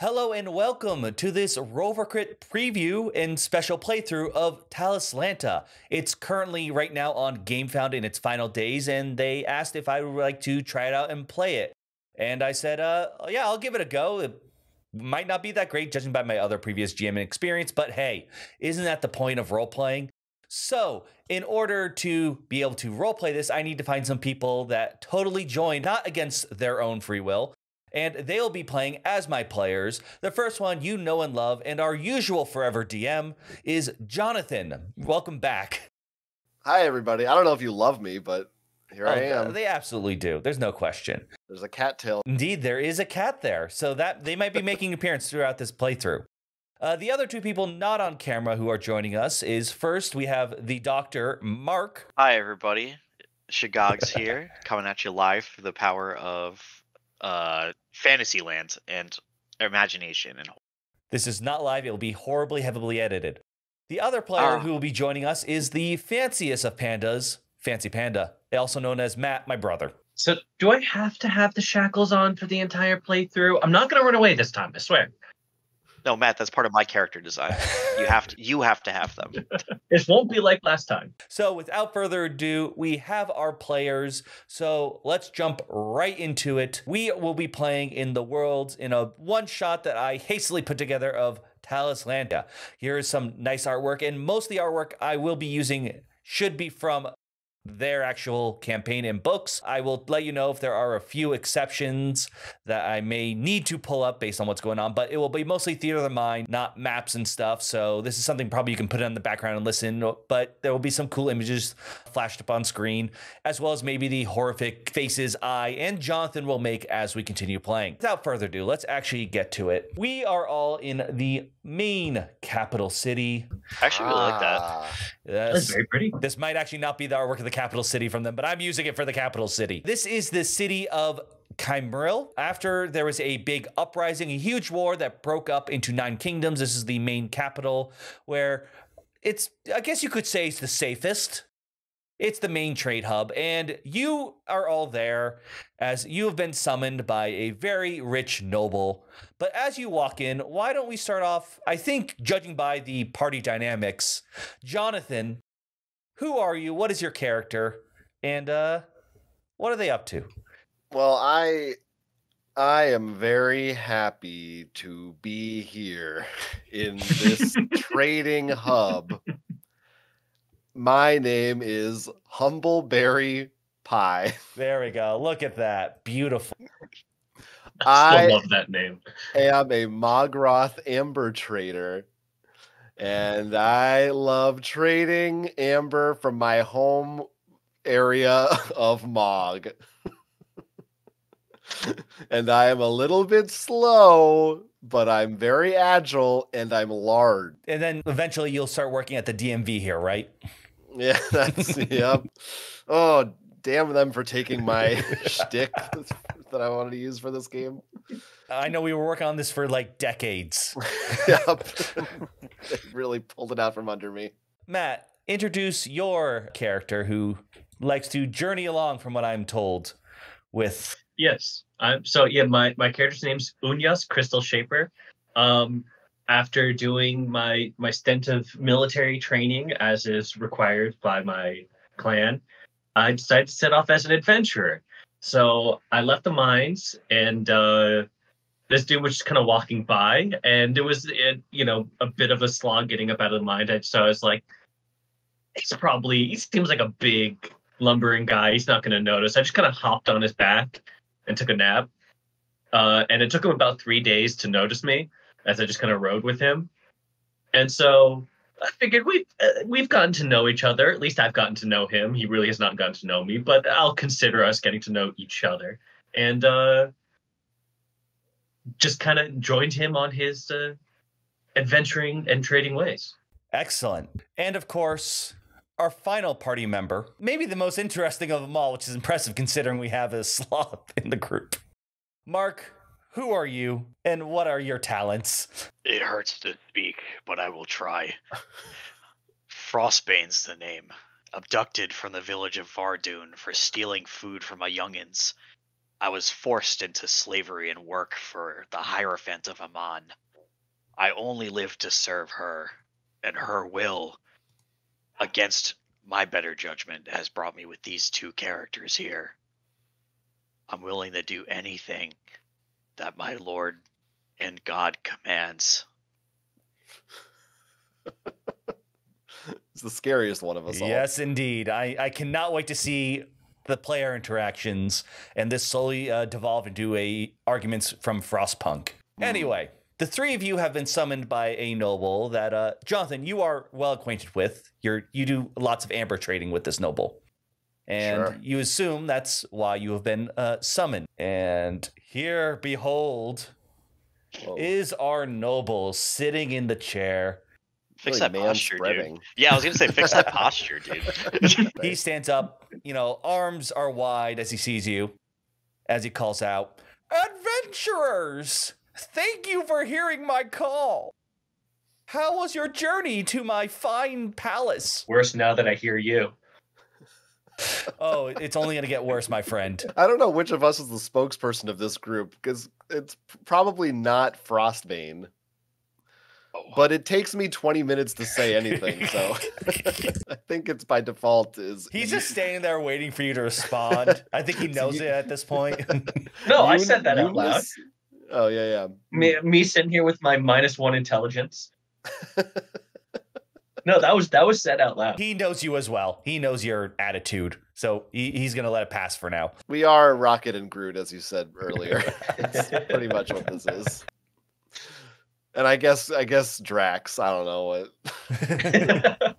Hello and welcome to this Roll For Crit preview and special playthrough of Talislanta. It's currently right now on GameFound in its final days, and they asked if I would like to try it out and play it. And I said, uh, yeah, I'll give it a go. It might not be that great judging by my other previous GMing experience, but hey, isn't that the point of role playing? So, in order to be able to roleplay this, I need to find some people that totally join, not against their own free will, and they'll be playing as my players. The first one you know and love, and our usual forever DM is Jonathan. Welcome back. Hi, everybody. I don't know if you love me, but here Oh, I am. They absolutely do. There's no question. There's a cat tail. Indeed, there is a cat there, so that they might be making appearance throughout this playthrough. Uh, the other two people not on camera who are joining us is first we have the doctor Mark. Hi, everybody. Shigog's here, coming at you live through the power of uh, Fantasyland and imagination. And This is not live; it will be horribly heavily edited. The other player Ah. who will be joining us is the fanciest of pandas, Fancy Panda, also known as Matt, my brother. So, do I have to have the shackles on for the entire playthrough? I'm not going to run away this time, I swear. No, Matt, that's part of my character design. You have to. You have to have them. It won't be like last time. So, without further ado, we have our players. So, let's jump right into it. We will be playing in the worlds in a one shot that I hastily put together of Talislanta. Here is some nice artwork, and most of the artwork I will be using should be from their actual campaign in books. I will let you know if there are a few exceptions that I may need to pull up based on what's going on, but it will be mostly theater of the mind, not maps and stuff. So this is something probably you can put on the background and listen, but there will be some cool images flashed up on screen, as well as maybe the horrific faces I and Jonathan will make as we continue playing. Without further ado, let's actually get to it. We are all in the main capital city. I actually really like that. Ah, That's very pretty. This might actually not be the artwork of the capital city from them, but I'm using it for the capital city. This is the city of Chimeril. After there was a big uprising, a huge war that broke up into nine kingdoms. This is the main capital where it's, I guess you could say, it's the safest. It's the main trade hub, and you are all there as you have been summoned by a very rich noble. But as you walk in, why don't we start off? I think, judging by the party dynamics, Jonathan, who are you? What is your character? And uh what are they up to? well, I I am very happy to be here in this trading hub. My name is Humbleberry Pie. There we go. Look at that. Beautiful. I I love that name. I am a Mogroth amber trader. And I love trading amber from my home area of Mog. and I am a little bit slow, but I'm very agile and I'm large. And then eventually you'll start working at the DMV here, right? Yeah, that's yep. Oh, damn them for taking my shtick that I wanted to use for this game. I know we were working on this for like decades. yep. they really pulled it out from under me. Matt, introduce your character who likes to journey along from what I'm told with Yes. Um, so, yeah, my, my character's name's Unyas Crystal Shaper. Um, after doing my, my stint of military training, as is required by my clan, I decided to set off as an adventurer. So I left the mines and uh, this dude was just kind of walking by and it was it, you know a bit of a slog getting up out of the mine. So i was like he's probably he seems like a big lumbering guy. He's not going to notice. I just kind of hopped on his back and took a nap. Uh, and it took him about three days to notice me as i just kind of rode with him. And so i figured we've uh, we've gotten to know each other at least i've gotten to know him he really has not gotten to know me but i'll consider us getting to know each other and uh just kind of joined him on his uh, adventuring and trading ways. Excellent. And of course, our final party member, maybe the most interesting of them all, which is impressive considering we have a sloth in the group. Mark, who are you and what are your talents? It hurts to speak, but I will try. Frostbane's the name. Abducted from the village of Vardune for stealing food from my youngins. I was forced into slavery and work for the Hierophant of Aaman. I only live to serve her, and her will, against my better judgment, has brought me with these two characters here. I'm willing to do anything that my Lord and God commands. It's the scariest one of us all. Yes, indeed. I, I cannot wait to see the player interactions and this slowly uh, devolve into a arguments from Frostpunk. Anyway, the three of you have been summoned by a noble that uh, Jonathan, you are well acquainted with. You're you do lots of amber trading with this noble. And Sure. you assume that's why you have been uh, summoned. And here, behold, Whoa, is our noble sitting in the chair. Fix really that posture, dude. man-spreading. Yeah, I was gonna say fix that posture, dude. He stands up, you know, arms are wide as he sees you, as he calls out, Adventurers! Thank you for hearing my call. How was your journey to my fine palace? Worse now that I hear you. Oh, it's only going to get worse, my friend. I don't know which of us is the spokesperson of this group because it's probably not Frostbane, Oh, but it takes me 20 minutes to say anything, so I think it's by default is He's just standing there waiting for you to respond. I think he knows you- it at this point. No, I said that out loud. Eunice? Oh yeah, yeah. Me, me sitting here with my minus one intelligence. No, that was that was said out loud. he knows you as well. He knows your attitude. So he, he's going to let it pass for now. We are Rocket and Groot, as you said earlier. That's pretty much what this is. And I guess I guess Drax. I don't know what.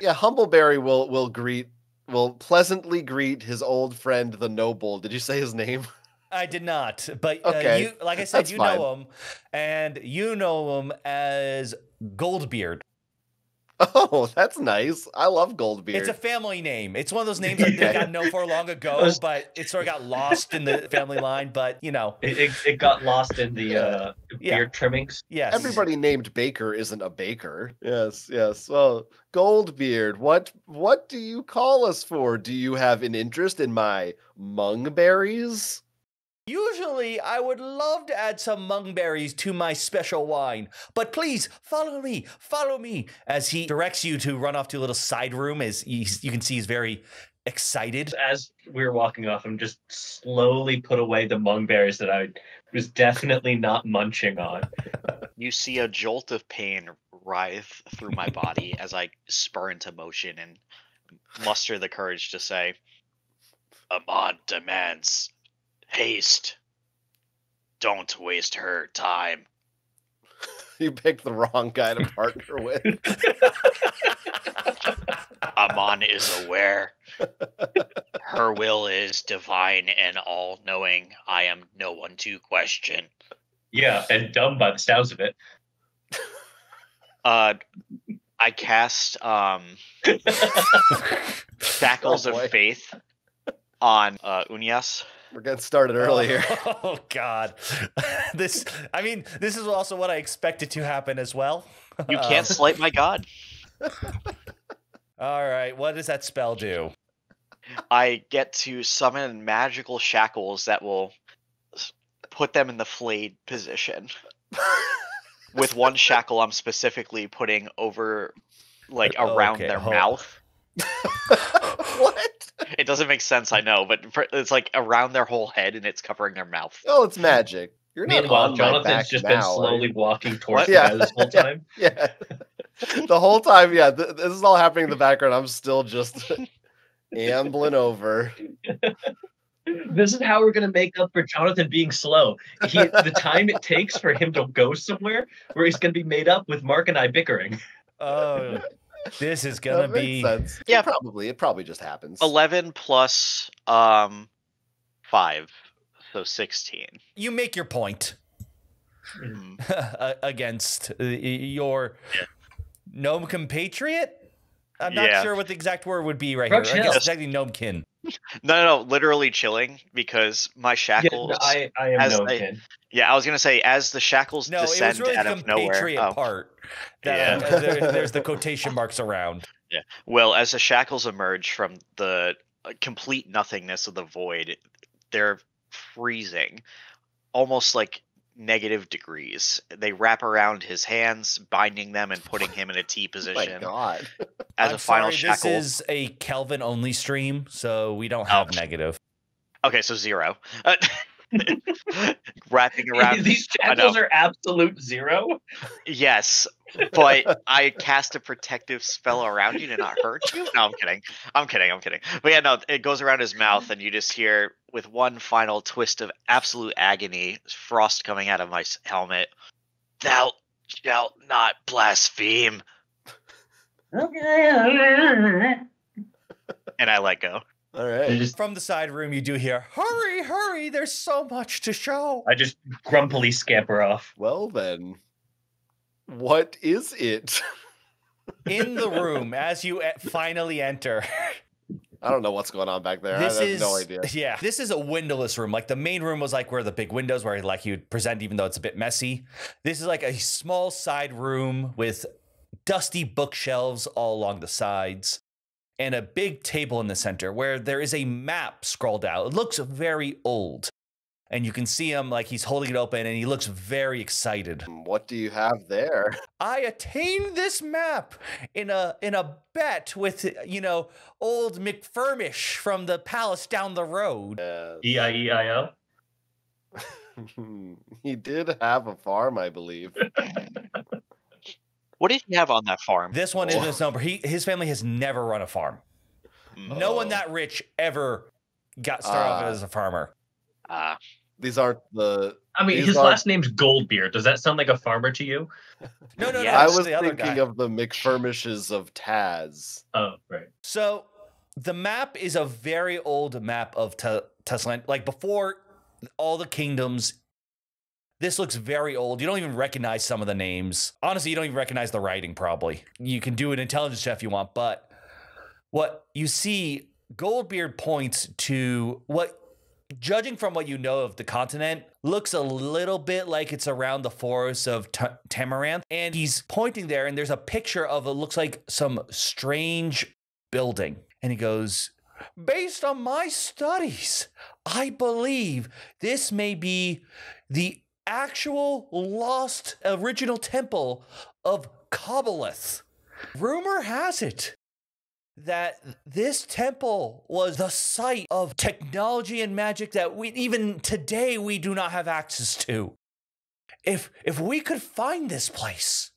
Yeah, Humbleberry will will greet will pleasantly greet his old friend the noble. Did you say his name? I did not, but uh, Okay, you, like I said, that's you fine. know him, and you know him as Goldbeard. Oh, that's nice. I love Goldbeard. It's a family name. It's one of those names that they Okay. got known for long ago, was- but it sort of got lost in the family line. But you know, It, it, it got lost in the uh, Yeah. beard trimmings. yes, Everybody named Baker isn't a baker. Yes, yes. Well, Goldbeard, what what do you call us for? Do you have an interest in my mungberries? Usually, I would love to add some mung berries to my special wine, but please follow me, follow me. As he directs you to run off to a little side room, as he's, you can see, he's very excited. As we were walking off, I'm just slowly put away the mung berries that I was definitely not munching on. You see a jolt of pain writhe through my body as I spur into motion and muster the courage to say, Aaman demands haste. Don't waste her time. You picked the wrong guy to partner with. Aaman is aware. Her will is divine and all knowing. I am no one to question. Yeah, and dumb by the sounds of it. Uh, I cast um, Shackles Oh, of Faith on uh, Unyas. We're getting started early here. Oh God, this. I mean, this is also what I expected to happen as well. You Um, can't slight my god. All right, what does that spell do? I get to summon magical shackles that will put them in the flayed position. With one shackle, I'm specifically putting over, like, around Okay, their hold- mouth. what? It doesn't make sense, I know, but it's like around their whole head and it's covering their mouth. Oh, it's magic. You're Meanwhile, on Jonathan's just now, been slowly you? walking towards Yeah. the guy this whole time. Yeah. the whole time, yeah. Th- this is all happening in the background. I'm still just ambling over. This is how we're gonna make up for Jonathan being slow. He, the time it takes for him to go somewhere, where he's gonna be made up with Mark and I bickering. Oh, this is gonna That be. sense. Yeah. probably. It probably just happens. 11 plus um, 5, so 16. You make your point against uh, your Yeah. gnome compatriot. I'm not Yeah. sure what the exact word would be right Bro, here. I guess chill. it's actually gnomekin. No, no, no, literally chilling because my shackles. no, I, I am as no they- kid. Yeah, I was gonna say as the shackles No, descend really out of nowhere. compatriot Oh, part. That, Yeah. uh, there- there's the quotation marks around. Yeah. well, as the shackles emerge from the uh, complete nothingness of the void, they're freezing, almost like negative degrees. They wrap around his hands, binding them and putting him in a T Oh my position god. as I'm a final sorry, shackle. This is a Kelvin only stream, so we don't have Oh. negative. Okay, so zero. Uh, wrapping around. These I are absolute zero. Yes, but I cast a protective spell around you to not hurt you. No, I'm kidding. I'm kidding. I'm kidding. But yeah, no, it goes around his mouth, and you just hear, with one final twist of absolute agony, frost coming out of my helmet. Thou shalt not blaspheme. And I let go. All I right. just, From the side room, you do hear, "Hurry, hurry! There's so much to show." I just grumpily scamper off. Well then, what is it? In the room, as you e- finally enter, I don't know what's going on back there. this I have is no idea. yeah, this is a windowless room. Like the main room was like where the big windows, where like you'd present, even though it's a bit messy. This is like a small side room with dusty bookshelves all along the sides. And a big table in the center where there is a map scrolled out. It looks very old. And you can see him like he's holding it open and he looks very excited. Hmm, what do you have there? I attained this map in a in a bet with you know old McFirmish from the palace down the road. Yes. E I E I O. he did have a farm, I believe. What did he have on that farm? This one is Oh. his number. He his family has never run a farm. Mm, No one that rich ever got started off Ah. as a farmer. ah, These aren't the. I mean, his are- last name's Goldbeard. Does that sound like a farmer to you? No, no, Yeah, no. I was the other thinking guy. of the McFirmishes of Taz. Oh, right. So the map is a very old map of Te- Tesla. Like before all the kingdoms, this looks very old. You don't even recognize some of the names. Honestly, you don't even recognize the writing, probably. You can do an intelligence check if you want, but what you see, Goldbeard points to what, judging from what you know of the continent, looks a little bit like it's around the forests of Ta- Tamaranth. And he's pointing there, and there's a picture of it looks like some strange building. And he goes, Based on my studies, I believe this may be the actual lost original temple of Kabbalith. Rumor has it that this temple was the site of technology and magic that we even today we do not have access to. If if we could find this place,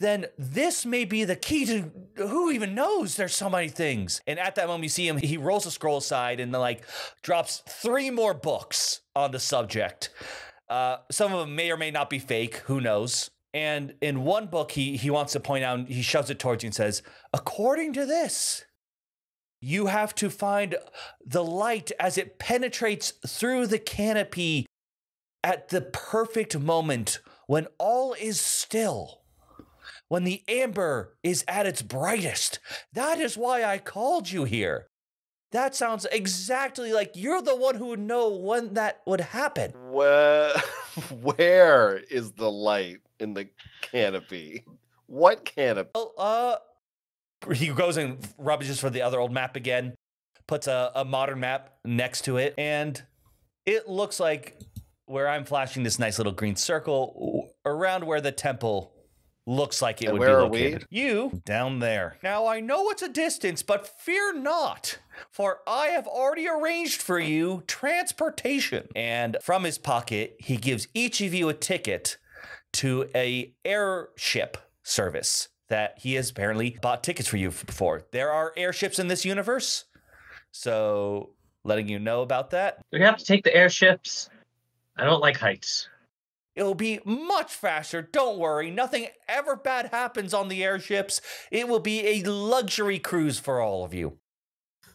then this may be the key to who even knows there's so many things. And at that moment you see him he rolls a scroll aside and then like drops three more books on the subject. Uh, some of them may or may not be fake, who knows. And in one book, he he wants to point out, he shoves it towards you and says, according to this, you have to find the light as it penetrates through the canopy at the perfect moment when all is still. When the amber is at its brightest. That is why I called you here. That sounds exactly like you're the one who would know when that would happen. Where, where is the light in the canopy? What canopy? Well, uh, he goes and rubbish for the other old map again, puts a, a modern map next to it, and it looks like where I'm flashing this nice little green circle around where the temple looks like it And would where be are we? located. You down there. Now I know it's a distance, but fear not, for I have already arranged for you transportation. And from his pocket, he gives each of you a ticket to a airship service that he has apparently bought tickets for you f- before. There are airships in this universe, so letting you know about that. We have to take the airships. I don't like heights. It'll be much faster. Don't worry. Nothing ever bad happens on the airships. It will be a luxury cruise for all of you.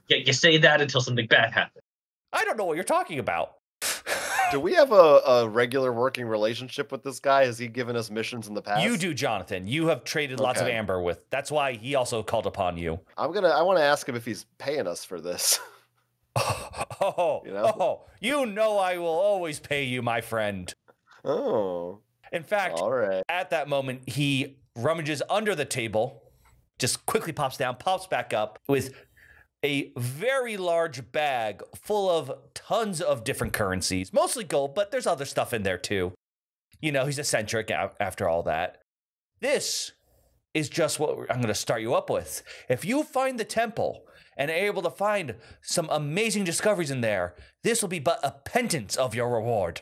Yeah, you say that until something bad happens. I don't know what you're talking about. Do we have a, a regular working relationship with this guy? Has he given us missions in the past? You do, Jonathan. You have traded lots of amber with. That's why he also called upon you. I'm gonna. I want to ask him if he's paying us for this. Oh, You know? oh, you know I will always pay you, my friend. Oh, In fact, all right. at that moment, he rummages under the table, just quickly pops down, pops back up with a very large bag full of tons of different currencies, mostly gold, but there's other stuff in there too. You know, he's eccentric after all that. This is just what I'm going to start you up with. If you find the temple and are able to find some amazing discoveries in there, this will be but a penance of your reward.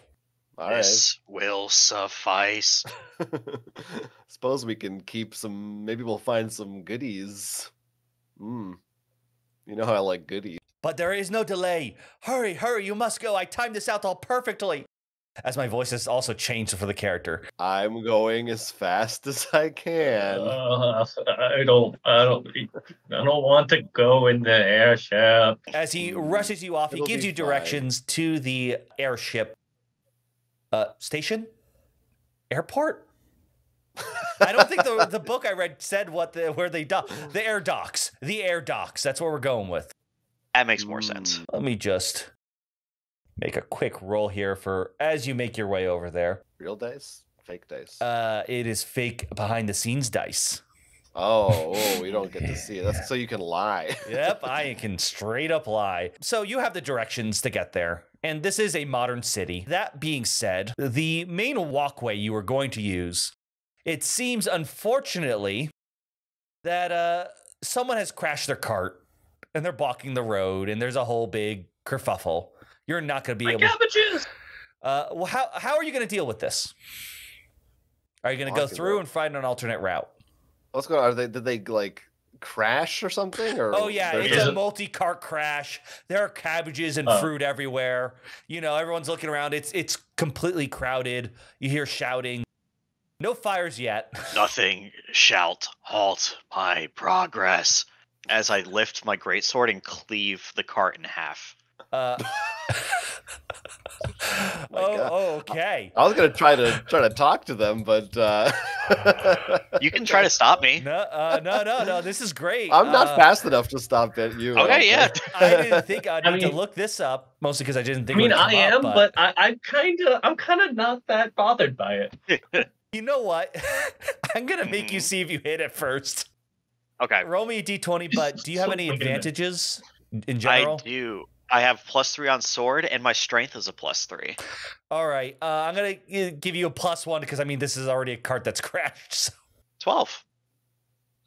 All right. this will suffice. Suppose we can keep some. Maybe we'll find some goodies. Hmm. You know how I like goodies. But there is no delay. Hurry, hurry, you must go. I timed this out all perfectly. As my voice has also changed for the character. I'm going as fast as I can. Uh, I don't, I don't, I don't want to go in the airship. As he rushes you off, he it'll gives be you fine. directions to the airship uh, station, airport. I don't think the the book I read said what the where they dock the air docks the air docks. That's what we're going with. That makes more sense. Mm, Let me just make a quick roll here for as you make your way over there. Real dice? Fake dice? Uh, it is fake behind the scenes dice. Oh, oh, we don't get to see it. That's so you can lie. Yep, I can straight up lie. So you have the directions to get there. And this is a modern city. That being said, the main walkway you are going to use, it seems unfortunately that uh someone has crashed their cart and they're blocking the road and there's a whole big kerfuffle. You're not going to be My able cabbages. uh well how how are you going to deal with this? Are you going to go through road. and find an alternate route? What's going on? Are they did they like crash or something? Or Oh yeah, it's Is a multi-cart crash. There are cabbages and Oh. fruit everywhere. You know, everyone's looking around. It's it's completely crowded. You hear shouting. No fires yet. Nothing shalt halt my progress. As I lift my greatsword and cleave the cart in half. Uh, my oh, oh, okay. I was gonna try to try to talk to them, but uh You can try to stop me. No, uh, no, no, no. This is great. I'm not Uh, fast enough to stop at you. Okay, yeah. I didn't think I'd I need to look this up, mostly because I didn't think. I mean, it would I am, up, but I, I'm kind of, I'm kind of not that bothered by it. you know what? I'm gonna make you Mhm. see if you hit it first. Okay. Roll me a d20, but do you have any Something in it. advantages in general? I do. I have plus three on sword, and my strength is a plus three. All right. Uh, I'm gonna uh, give you a plus one because I mean this is already a cart that's crashed. So. Twelve.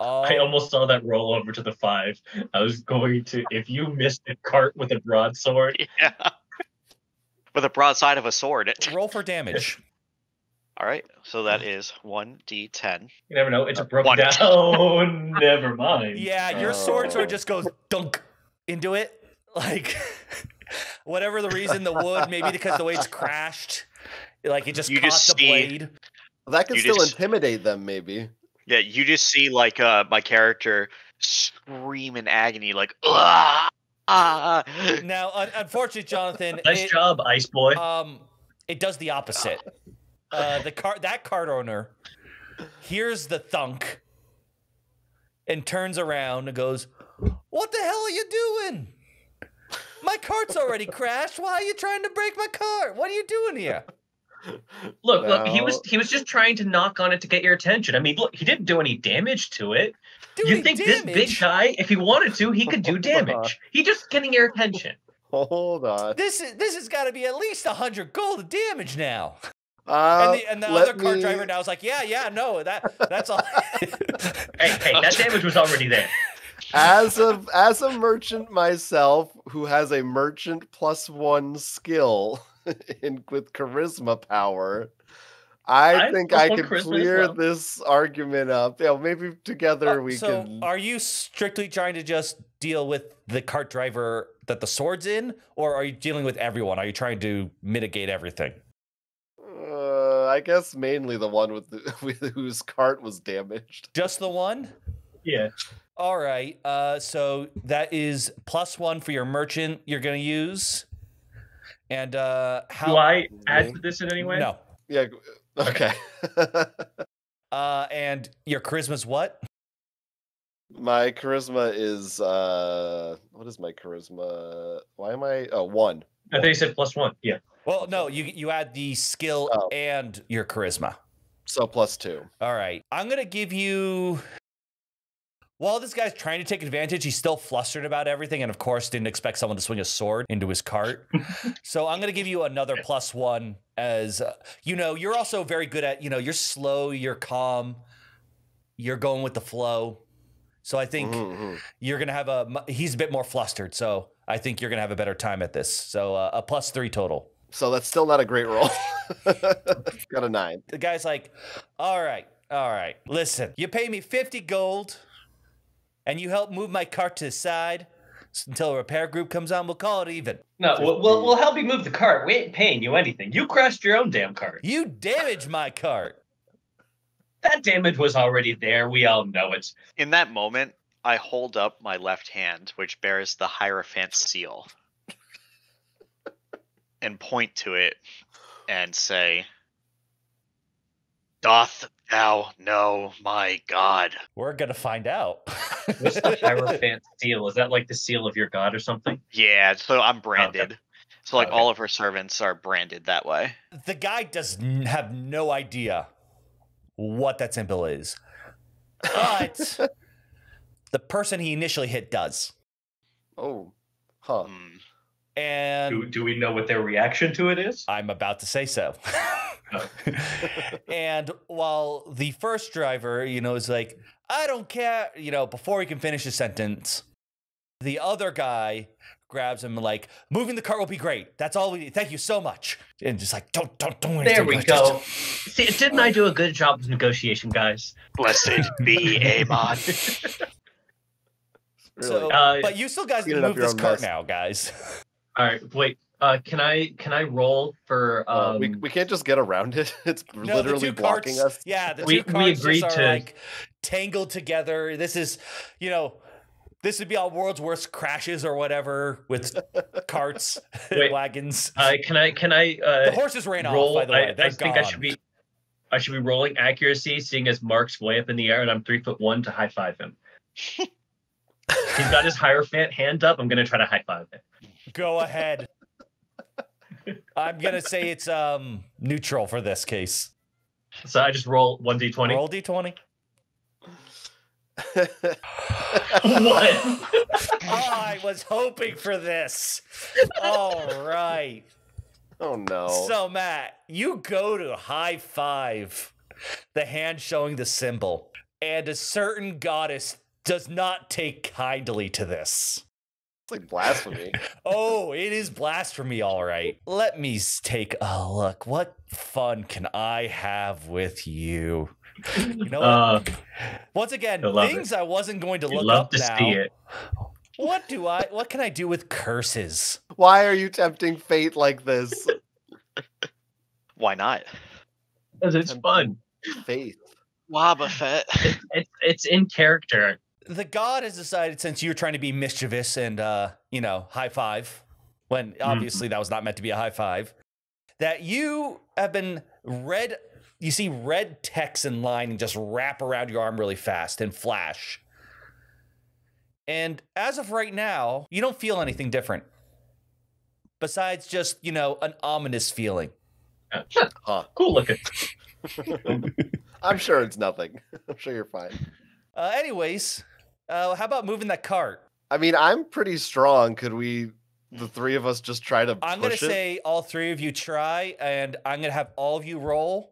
I Um, almost saw that roll over to the five. I was going to, if you missed a cart with a broadsword, Yeah. With a broadside of a sword. roll for damage. All right. So that is one d10. you never know. It's Uh, broke one. down. never mind. Yeah, your sword sort Oh. of just goes dunk into it, like whatever the reason. The wood, maybe because the way it's crashed, like it just You caught just the see- blade. that can You still just- intimidate them, maybe. Yeah, you just see like uh my character scream in agony, like ah. ah. Now, un- unfortunately, Jonathan, Nice it, job, Ice Boy. um, it does the opposite. Uh, the cart, that card owner, hears the thunk, and turns around and goes, "What the hell are you doing? My cart's already crashed. Why are you trying to break my cart? What are you doing here?" look, look. He was, he was just trying to knock on it to get your attention. I mean, look, he didn't do any damage to it. Do you any think this big guy, if he wanted to, he could do damage? He just getting your attention. Hold on. This is this has got to be at least hundred gold of damage now. Uh, and the, and the other cart me- driver now is like, yeah, yeah, no, that that's all. Hey, hey, that damage was already there. As a as a merchant myself who has a merchant plus one skill in with charisma power i, I think i can charisma clear well. this argument up yeah maybe together Uh, we so, can are you strictly trying to just deal with the cart driver that the sword's in, or are you dealing with everyone? Are you trying to mitigate everything? uh, i guess mainly the one with, the, with whose cart was damaged Just the one? Yeah. All right. Uh, so that is plus one for your merchant you're going to use. And uh, how? Do I add to this in any way? No. yeah okay Uh, and your charisma's what? my charisma is uh what is my charisma why am i oh one I think you said plus one. Yeah. Well, no, you you add the skill Oh. and your charisma. so plus two All right. I'm going to give you While this guy's trying to take advantage, he's still flustered about everything, and of course, didn't expect someone to swing a sword into his cart. so I'm going to give you another plus one. As uh, you know, you're also very good at you know you're slow, you're calm, you're going with the flow. So I think Mhm. you're going to have a. He's a bit more flustered, so I think you're going to have a better time at this. So uh, a plus three total. So that's still not a great roll. Got a nine. The guy's like, "All right, all right. Listen, you pay me fifty gold, and you help move my cart to the side." Until a repair group comes on, we'll call it even. No, we'll, we'll, we'll help you move the cart. We ain't paying you anything. You crashed your own damn cart. You damaged my cart. That damage was already there. We all know it. In that moment, I hold up my left hand, which bears the Hierophant seal, and point to it and say, Doth thou No, my God? We're gonna find out. What's the Hierophant seal? Is that like the seal of your god or something? Yeah, so I'm branded. So, like, Okay. all of her servants are branded that way. the guy does have no idea what that symbol is, but the person he initially hit does. Oh, huh. Hmm. And Do, do we know what their reaction to it is? I'm about to say so. Oh. and while the first driver, you know, is like, I don't care, you know, before he can finish his sentence, the other guy grabs him like, moving the cart will be great. That's all we need. Thank you so much. And just like, don't, don't, don't. There we worry, go. just- See, didn't I do a good job of negotiation, guys? Blessed be Aaman. Really? So, Uh, but you still guys Clean can up move your this own cart mess. now, guys. All right, wait. Uh, can I can I roll for Uh, um? we, we can't just get around it. It's No, literally two blocking carts, us. Yeah, the We- two we carts agreed just are to- like tangled together. This is, you know, this would be all world's worst crashes or whatever with carts, Wait. wagons. uh, can I can I uh the horses ran roll? off. By the way, I, they're I think I should be. I should be rolling accuracy, seeing as Mark's way up in the air and I'm three foot one to high five him. He's got his hierophant hand up. I'm gonna try to high five him. Go ahead. I'm gonna say it's um neutral for this case. So I just roll one d twenty. Roll d20. What? I was hoping for this. All right. oh no. So Matt, you go to high five the hand showing the symbol, and a certain goddess does not take kindly to this. It's like blasphemy. Oh, it is blasphemy, all right. Let me take a look. What fun can I have with you? You know what? Uh, Once again, I love it. things I wasn't going to you'd look love up to now. see it. What do I? What can I do with curses? Why are you tempting fate like this? Why not? 'Cause it's fun. Faith. Wabba Fett. It's it's in character. The god has decided since you're trying to be mischievous and uh you know high five when obviously that was not meant to be a high five that you have been red you see red text in line and just wrap around your arm really fast and flash and as of right now you don't feel anything different besides just you know an ominous feeling Huh. Cool looking. I'm sure it's nothing. I'm sure you're fine. uh anyways uh how about moving that cart I mean, I'm pretty strong. Could we, the three of us, just try to I'm gonna push it? say all three of you try, and I'm gonna have all of you roll,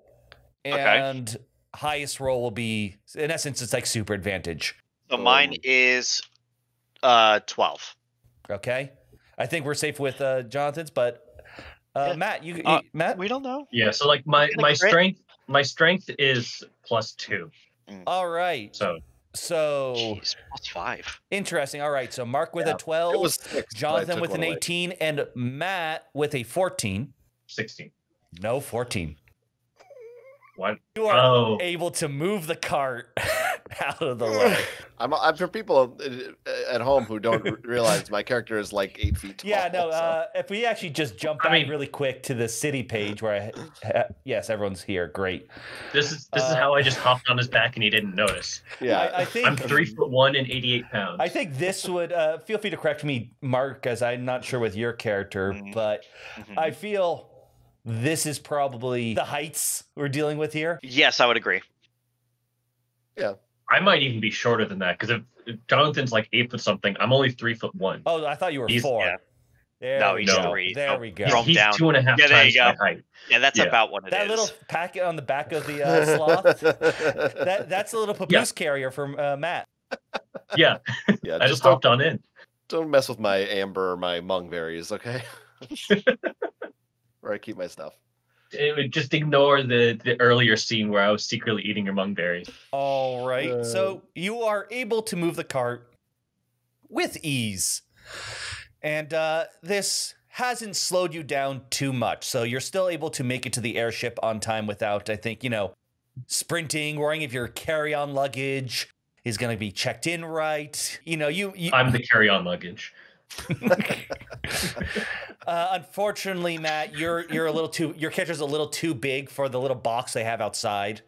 Okay. and highest roll will be, in essence, it's like super advantage. So mine Um, is uh 12. Okay, I think we're safe with uh, Jonathan's, but uh, Yeah. Matt, you, Uh, you- Matt, We don't know. Yeah. So like my my strength my strength is plus two. all right. So So Jeez, plus five. interesting. All right, so Mark with Yeah, a 12, six. Jonathan with one an away. 18, and Matt with a 14. sixteen. No, 14. What? You are Oh. able to move the cart out of the way. I'm, I'm for people uh, at home who don't realize my character is like eight feet tall. Yeah, no. so- Uh, if we actually just jump I mean- really quick to the city page where I, ha- yes, everyone's here. Great. This is this is Uh, how I just hopped on his back and he didn't notice. yeah. I, I think I'm three foot one and eighty eight pounds. I think this would uh, feel free to correct me, Mark, as I'm not sure with your character, Mhm. but Mhm. I feel this is probably the heights we're dealing with here. Yes, I would agree. Yeah. I might even be shorter than that because if Jonathan's like eight foot something. I'm only three foot one. Oh, I thought you were He's- four. yeah. There No, we he's go. three. There Oh, we go. He's, he's down. two and a half Yeah, times my height. Yeah, that's Yeah. about what it is. that little packet on the back of the uh, sloth. that that's a little papoose carrier from uh, Matt. Yeah, yeah, I just just don't, hopped on in. don't mess with my amber or my mung berries, okay? Where I keep my stuff. It would just ignore the the earlier scene where I was secretly eating your mung berries. All right. Uh, so you are able to move the cart with ease. And uh, this hasn't slowed you down too much. So you're still able to make it to the airship on time without, I think, you know, sprinting, worrying if your carry on luggage is going to be checked in right. You know, you. you I'm the carry-on luggage. uh, unfortunately, Matt, you're you're a little too your catcher's a little too big for the little box they have outside.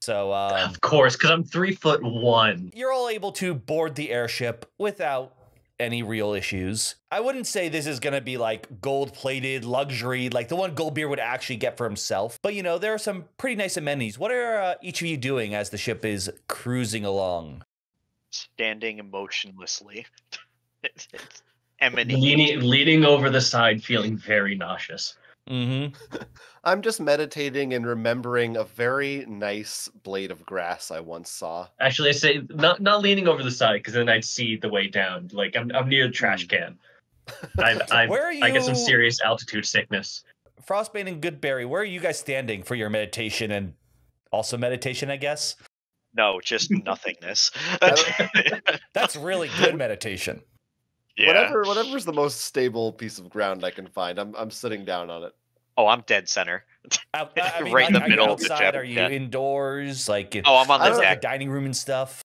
So um, of course, because I'm three foot one. you're all able to board the airship without any real issues. I wouldn't say this is going to be like gold plated luxury, like the one Goldbeard would actually get for himself. But you know, there are some pretty nice amenities. What are uh, each of you doing as the ship is cruising along? Standing emotionlessly. It's- it's emanating. Leaning leaning over the side, feeling very nauseous. Mm-hmm. I'm just meditating and remembering a very nice blade of grass I once saw. Actually, I say not not leaning over the side because then I'd see the way down. Like I'm I'm near the trash can. I I, Where are you... I get some serious altitude sickness. Frostbane and Goodberry, where are you guys standing for your meditation and also meditation, I guess? No, just nothingness. That's really good meditation. Yeah. Whatever, whatever's the most stable piece of ground I can find, I'm I'm sitting down on it. Oh, I'm dead center. I I mean, Right in like, the are you middle of the outside? ship, Are you yeah. indoors? Like, Oh, I'm on the don't- like deck. dining room and stuff?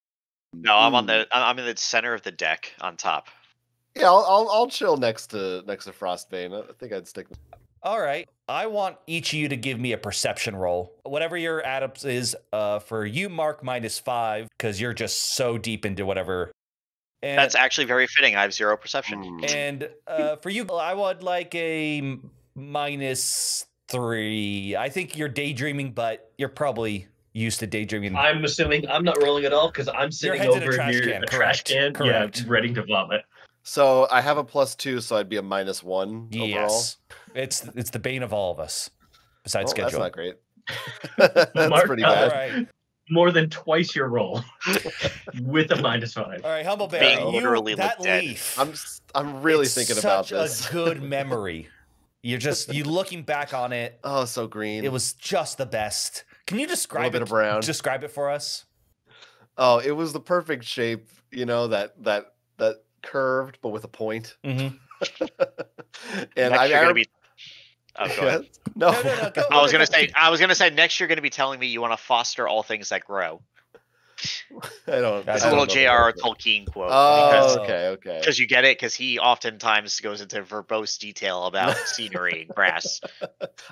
No, I'm on Hmm. the. I'm in the center of the deck on top. Yeah, I'll, I'll I'll chill next to next to Frostbane. I think I'd stick. All right. I want each of you to give me a perception roll. Whatever your adams is, uh, for you, Mark, minus five, because you're just so deep into whatever. And, That's actually very fitting. I have zero perception. Hmm. and uh, for you, I would like a m- minus three. I think you're daydreaming, but you're probably used to daydreaming. I'm assuming I'm not rolling at all because I'm sitting head's in a over trash near can, a trash can. correct. Yeah, ready to vomit. So I have a plus two, so I'd be a minus one overall. yes, it's it's the bane of all of us. Besides Oh, that's not great. that's Mark, pretty bad. right, More than twice your roll with a minus five. all right, humble bear. Being you- literally that dead. leaf. I'm s- I'm really it's thinking about this. such this. a good memory. You're just you looking back on it. Oh, so green. It was just the best. Can you a little describe bit it? of brown. Describe it for us. Oh, it was the perfect shape. You know that that that curved, but with a point. Mhm. and Next I, you're I gonna be. Oh, go ahead. no, No, no, no, go- I was gonna say. I was gonna say next you're gonna be telling me you want to foster all things that grow. I don't. That's It's I a don't little know J.R.R. Tolkien. Tolkien quote. Oh, because okay, okay. because you get it because he oftentimes goes into verbose detail about scenery and grass.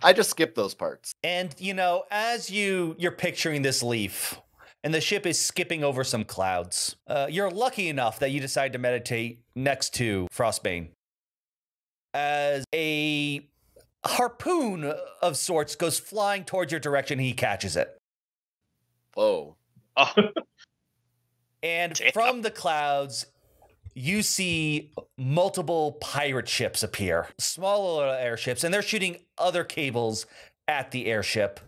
I just skip those parts. And you know, as you you're picturing this leaf, and the ship is skipping over some clouds. Uh, you're lucky enough that you decide to meditate next to Frostbane. As a harpoon of sorts goes flying towards your direction, he catches it. Whoa. Oh, And Damn. from the clouds, you see multiple pirate ships appear, smaller airships, and they're shooting other cables at the airship.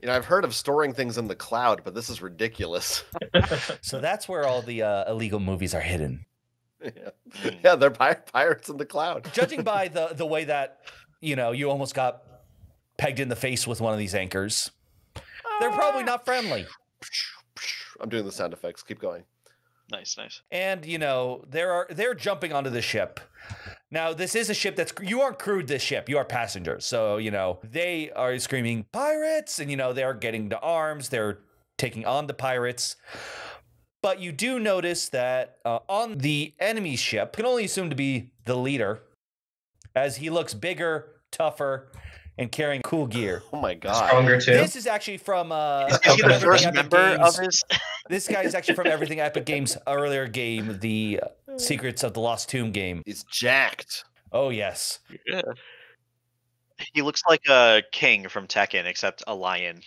You know, I've heard of storing things in the cloud, but this is ridiculous. So that's where all the uh, illegal movies are hidden. yeah. Yeah, they're pi- pirates in the cloud. Judging by the the way that you know you almost got pegged in the face with one of these anchors, they're probably not friendly. I'm doing the sound effects. Keep going. nice, nice. and you know there are they're jumping onto the ship. Now this is a ship that's you aren't crewed this ship. You are passengers. So you know they are screaming pirates! And you know they're getting to arms. They're taking on the pirates. But you do notice that uh, on the enemy ship you can only assume to be the leader as he looks bigger tougher and carrying cool gear Oh my god. Stronger too. this is actually from uh Is he the first Epic member of his? This guy is actually from Everything Epic Games earlier game, the uh, Secrets of the Lost Tomb game. He's jacked. Oh yes. Yeah. He looks like a king from Tekken, except a lion.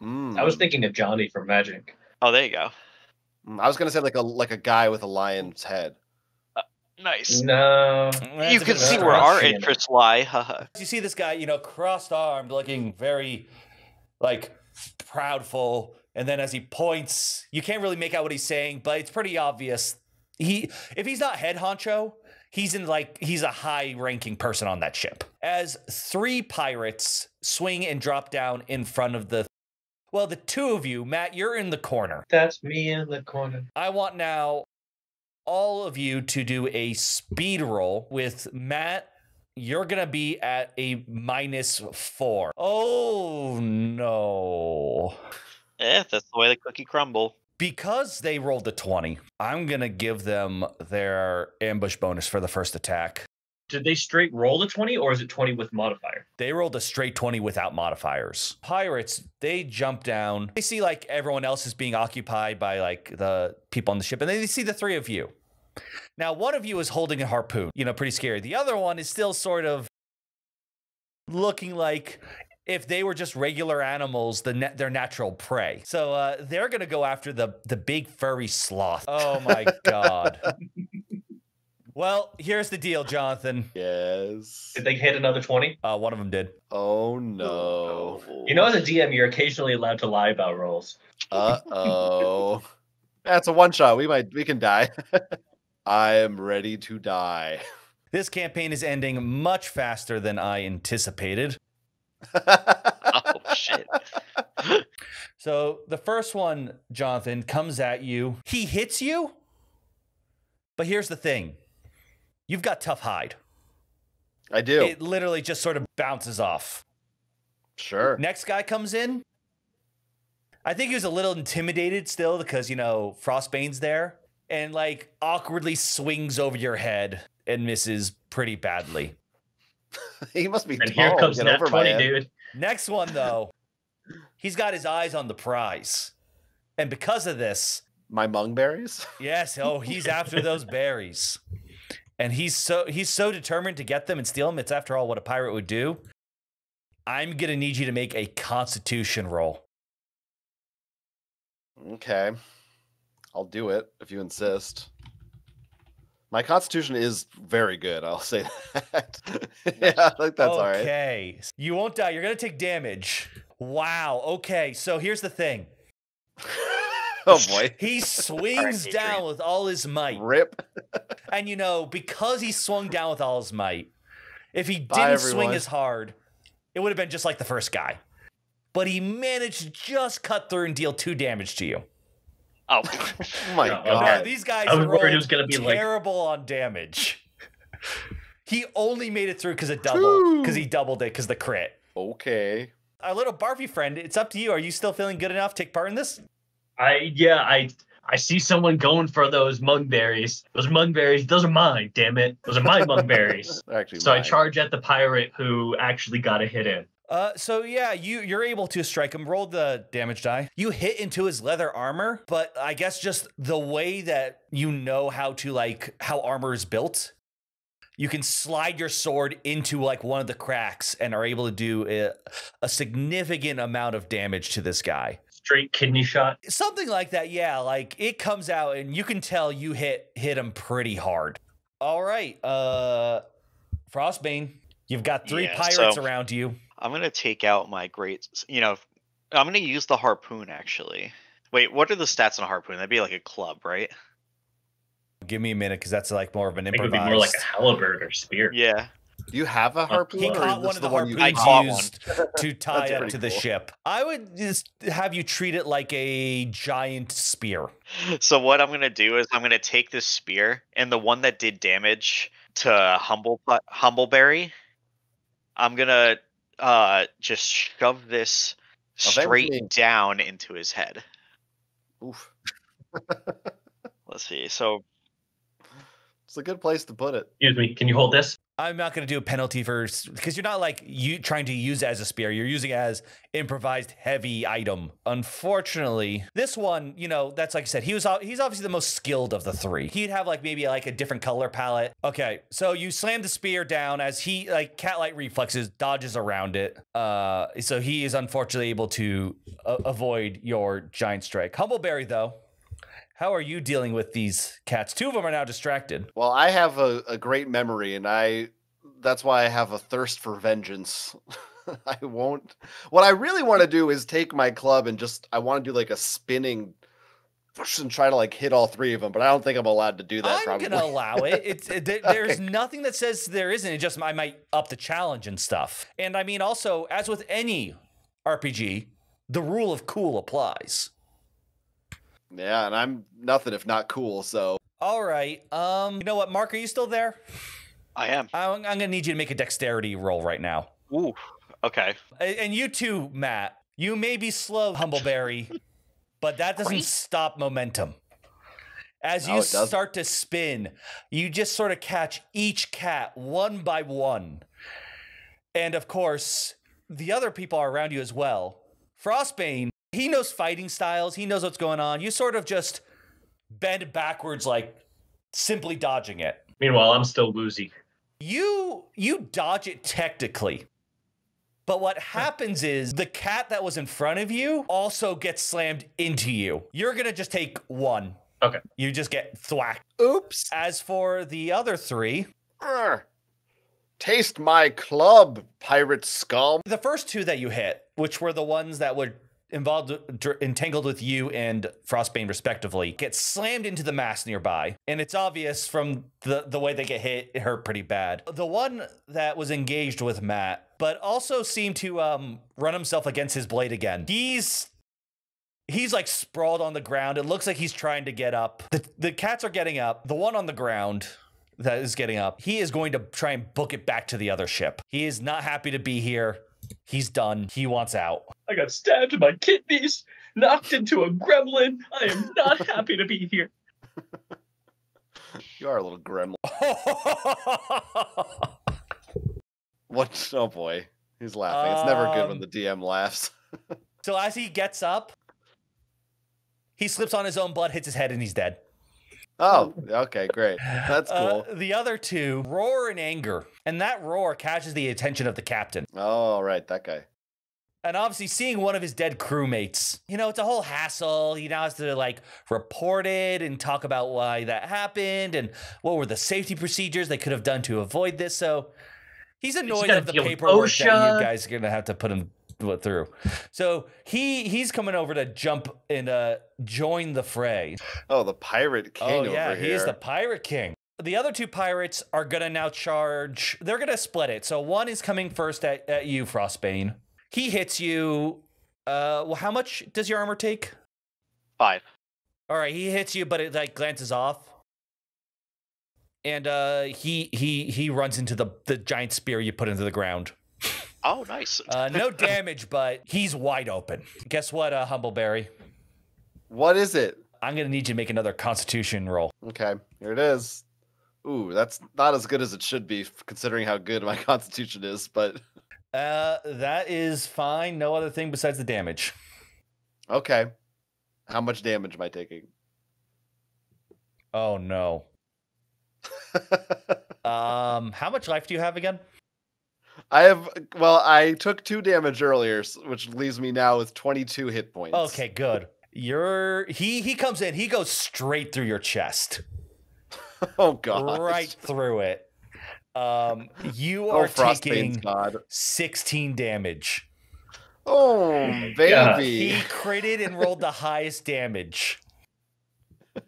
Mm. I was thinking of Ajani from Magic. Oh, there you go. Mm, I was gonna say like a like a guy with a lion's head. Nice. No. You can see where our interests lie. haha. You see this guy, you know, crossed armed, looking very like proudful. And then as he points, you can't really make out what he's saying, but it's pretty obvious. He if he's not head honcho, he's in like he's a high ranking person on that ship. As three pirates swing and drop down in front of the well, the two of you, Matt, you're in the corner. That's me in the corner. I want now all of you to do a speed roll with Matt. You're going to be at a minus four. Oh, no. Eh, that's the way the cookie crumble. Because they rolled a 20, I'm going to give them their ambush bonus for the first attack. Did they straight roll the 20 or is it 20 with modifier? They rolled a straight 20 without modifiers. Pirates, they jump down. They see like everyone else is being occupied by like the people on the ship, and then they see the three of you. Now, one of you is holding a harpoon, you know, pretty scary. The other one is still sort of looking like if they were just regular animals, the na- their natural prey. So uh, they're gonna go after the the big furry sloth. Oh my god. Well, here's the deal, Jonathan. Yes. Did they hit another 20? Uh, one of them did. Oh no. You know, as a DM, you're occasionally allowed to lie about rolls. Uh oh. That's a one shot. We might we can die. I am ready to die. This campaign is ending much faster than I anticipated. Oh shit. So the first one, Jonathan, comes at you. He hits you. But here's the thing you've got tough hide. I do. It literally just sort of bounces off. sure. Next guy comes in. I think he was a little intimidated still because, you know, Frostbane's there and like awkwardly swings over your head and misses pretty badly. he must be And tall. here comes Get that over my 20, dude. Next one, though, he's got his eyes on the prize. And because of this, My mung berries? Yes, oh, he's after those berries. And he's so he's so determined to get them and steal them. It's after all what a pirate would do. I'm gonna need you to make a constitution roll. Okay. I'll do it if you insist. My constitution is very good, I'll say that. yeah, I think that's all right. okay. You won't die. You're gonna take damage. Wow. Okay. So here's the thing. oh boy. He swings Adrian. down with all his might. Rip. And you know, because he swung down with all his might, if he Bye, didn't swing as hard, it would have been just like the first guy. But he managed to just cut through and deal two damage to you. Oh, Oh my No, okay. No, god. these guys I was worried it was gonna be like- terrible on damage. he only made it through because it doubled. because he doubled it because the crit. Okay. Our little Barfy friend, it's up to you. Are you still feeling good enough to take part in this? I yeah, I I see someone going for those mungberries. Those mungberries, those are mine, damn it. Those are my mungberries. They're Actually, So I charge at the pirate who actually got a hit in. Uh, so yeah, you you're able to strike him. Roll the damage die. You hit into his leather armor, but I guess just the way that you know how to like how armor is built, you can slide your sword into like one of the cracks and are able to do a, a significant amount of damage to this guy. Straight kidney shot. Something like that, yeah. Like it comes out and you can tell you hit hit him pretty hard. All right, uh, Frostbane, you've got three Yeah, pirates so- around you. I'm gonna take out my great. You know, I'm gonna use the harpoon actually. Wait, what are the stats on a harpoon? That'd be like a club, right? Give me a minute because that's like more of an I think it would improvised. be more like a halberd or spear. Yeah. Do you have a harpoon? He or caught one of the one you harpoons I caught used to tie That's up pretty to the cool. ship. I would just have you treat it like a giant spear. So what I'm gonna do is I'm gonna take this spear and the one that did damage to Humble Humbleberry. I'm gonna uh just shove this straight Eventually- down into his head. Oof. Let's see. So It's a good place to put it. Excuse me, can you hold this? I'm not going to do a penalty for because you're not like you trying to use it as a spear. You're using it as improvised heavy item. Unfortunately, this one, you know, that's like I said, he was he's obviously the most skilled of the three. He'd have like maybe like a different color palette. Okay, so you slam the spear down as he like cat-like reflexes dodges around it. Uh, so he is unfortunately able to uh, avoid your giant strike. Humbleberry though How are you dealing with these cats? Two of them are now distracted. Well, I have a, a great memory, and I that's why I have a thirst for vengeance. I won't. What I really want to do is take my club and just I want to do like a spinning and try to like hit all three of them, but I don't think I'm allowed to do that. I'm probably. gonna allow it. It's it, there- there's nothing that says there isn't. It just I might up the challenge and stuff. And I mean, also as with any RPG, the rule of cool applies. Yeah, and I'm nothing if not cool. So All right. Um, you know what, Mark? Are you still there? I am. I'm, I'm gonna need you to make a dexterity roll right now. Ooh. Okay. A- And you too, Matt. You may be slow, Humbleberry, but that doesn't Great. stop momentum. As No, you start to spin, you just sort of catch each cat one by one. And of course, the other people are around you as well. Frostbane, he knows fighting styles, he knows what's going on. You sort of just bend backwards, like simply dodging it. Meanwhile, I'm still woozy. You you dodge it technically. But what happens is the cat that was in front of you also gets slammed into you. You're going to just take one. Okay. You just get thwacked. oops. As for the other 3, Arr. Taste my club, pirate scum. the first two that you hit, which were the ones that were involved entangled with you and Frostbane respectively, get slammed into the mass nearby. And it's obvious from the the way they get hit, it hurt pretty bad. The one that was engaged with Matt, but also seemed to um run himself against his blade again. He's He's like sprawled on the ground. It looks like he's trying to get up. The, the cats are getting up. The one on the ground that is getting up, he is going to try and book it back to the other ship. He is not happy to be here. He's done. He wants out. I got stabbed in my kidneys, knocked into a gremlin. I am not happy to be here. You are a little gremlin. What? Oh boy, he's laughing. It's never good when the DM laughs. so as he gets up, he slips on his own blood, hits his head, and he's dead. Oh, okay, great. That's cool. Uh, the other two roar in anger, and that roar catches the attention of the captain. oh, right, that guy. And obviously, seeing one of his dead crewmates, you know, it's a whole hassle. He now has to like report it and talk about why that happened and what were the safety procedures they could have done to avoid this. So he's annoyed gotta of the deal with paperwork that you guys are gonna have to put him through. So he he's coming over to jump and uh, join the fray. Oh, the pirate king oh yeah, he is the pirate king. The other two pirates are gonna now charge. They're gonna split it. So one is coming first at, at you, Frostbane. He hits you. Uh, well, how much does your armor take? Five. All right, he hits you, but it like glances off. And uh, he he he runs into the the giant spear you put into the ground. Oh, nice. Uh, no damage, but he's wide open. Guess what, uh, Humbleberry? What is it? I'm gonna need you to make another Constitution roll. Okay, here it is. Ooh, that's not as good as it should be, considering how good my constitution is. But Uh, that is fine. No other thing besides the damage. okay, how much damage am I taking? Oh no. Um, how much life do you have again? I have. Well, I took two damage earlier, which leaves me now with twenty-two hit points. Okay, good. You're he he comes in. He goes straight through your chest, Oh god. right through it. Um, you Oh, are Frostbane's taking god. 16 damage. Oh God. baby. He critted and rolled the highest damage.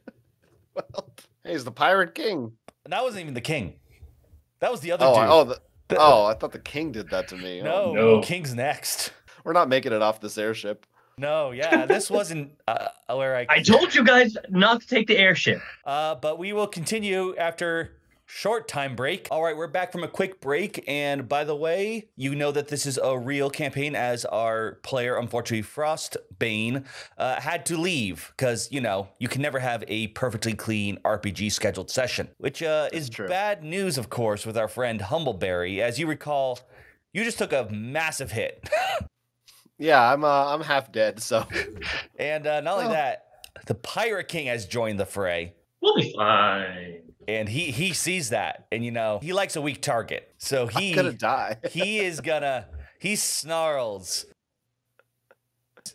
Well, he's the pirate king. And that wasn't even the king. That was the other Oh, dude. Oh, the, The- oh! I thought the king did that to me. no, Oh, no. King's next. we're not making it off this airship. No, yeah, this wasn't uh, where I. I told you guys not to take the airship. Uh, but we will continue after short time break. All right, we're back from a quick break, and by the way, you know that this is a real campaign, as our player, unfortunately, Frostbane, uh, had to leave because you know you can never have a perfectly clean RPG scheduled session, which uh, is true. bad news, of course, with our friend Humbleberry. As you recall, you just took a massive hit, Yeah, I'm. Uh, I'm half dead. So and uh, not only Oh. that, the Pirate King has joined the fray. We'll be fine. And he he sees that and you know he likes a weak target so he I'm gonna die. he is gonna he snarls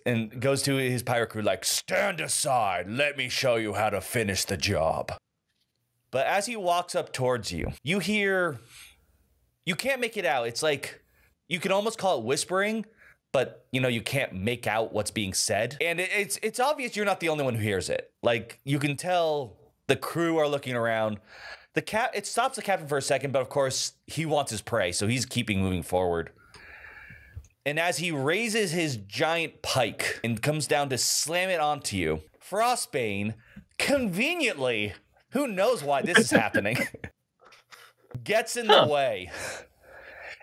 and goes to his pirate crew like, "Stand aside. Let me show you how to finish the job." But as he walks up towards you, you hear you can't make it out. It's like you can almost call it whispering, but you know you can't make out what's being said. And it's it's obvious you're not the only one who hears it. Like you can tell the crew are looking around. The cap it stops the captain for a second, but of course he wants his prey, so he's keeping moving forward. And as he raises his giant pike and comes down to slam it onto you, Frostbane conveniently, who knows why this is happening, gets in the way.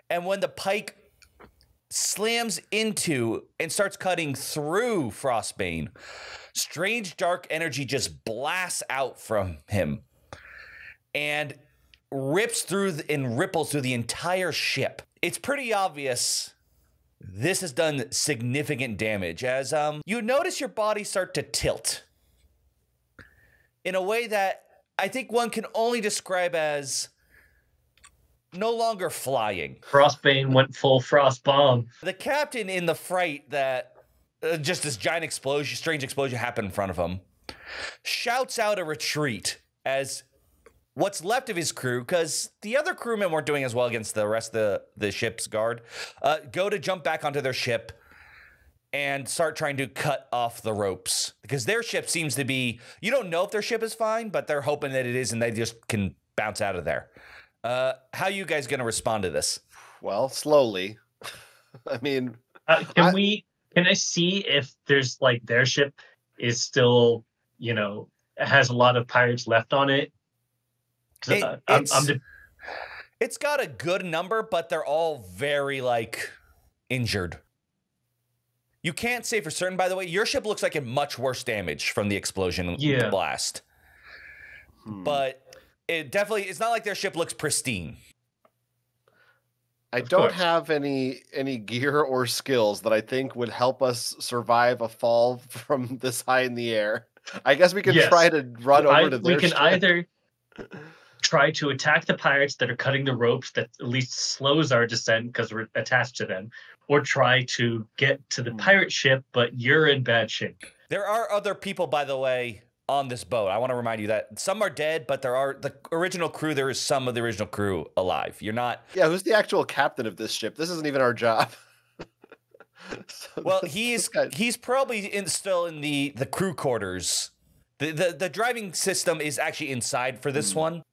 And when the pike slams into and starts cutting through Frostbane, strange dark energy just blasts out from him and rips through the, and ripples through the entire ship. It's pretty obvious this has done significant damage as um you notice your body start to tilt in a way that I think one can only describe as no longer flying. Frostbane went full frost bomb. The captain in the fright that uh, just this giant explosion, strange explosion happened in front of him, shouts out a retreat as what's left of his crew, because the other crewmen weren't doing as well against the rest of the, the ship's guard, uh, go to jump back onto their ship and start trying to cut off the ropes because their ship seems to be you don't know if their ship is fine but they're hoping that it is and they just can bounce out of there uh how you guys gonna respond to this Well, slowly. I mean, Uh, can I- we? Can I see if there's like their ship is still, you know, has a lot of pirates left on it? 'Cause, It- uh, I'm, it's- I'm de- It's got a good number, but they're all very like injured. You can't say for certain, by the way. Your ship looks like in much worse damage from the explosion and Yeah. the blast. hmm. But it definitely it's not like their ship looks pristine. I Of don't course. have any any gear or skills that I think would help us survive a fall from this high in the air. I guess we can Yes. try to run over I- to we can ship. either try to attack the pirates that are cutting the ropes that at least slows our descent because we're attached to them, or try to get to the Hmm. pirate ship, but you're in bad shape. There are other people, by the way, on this boat. I want to remind you that some are dead, but there are the original crew. There is some of the original crew alive. You're not Yeah, who's the actual captain of this ship? This isn't even our job. So Well, he's he's probably in, still in the the crew quarters. The, the the driving system is actually inside for this Hmm. one.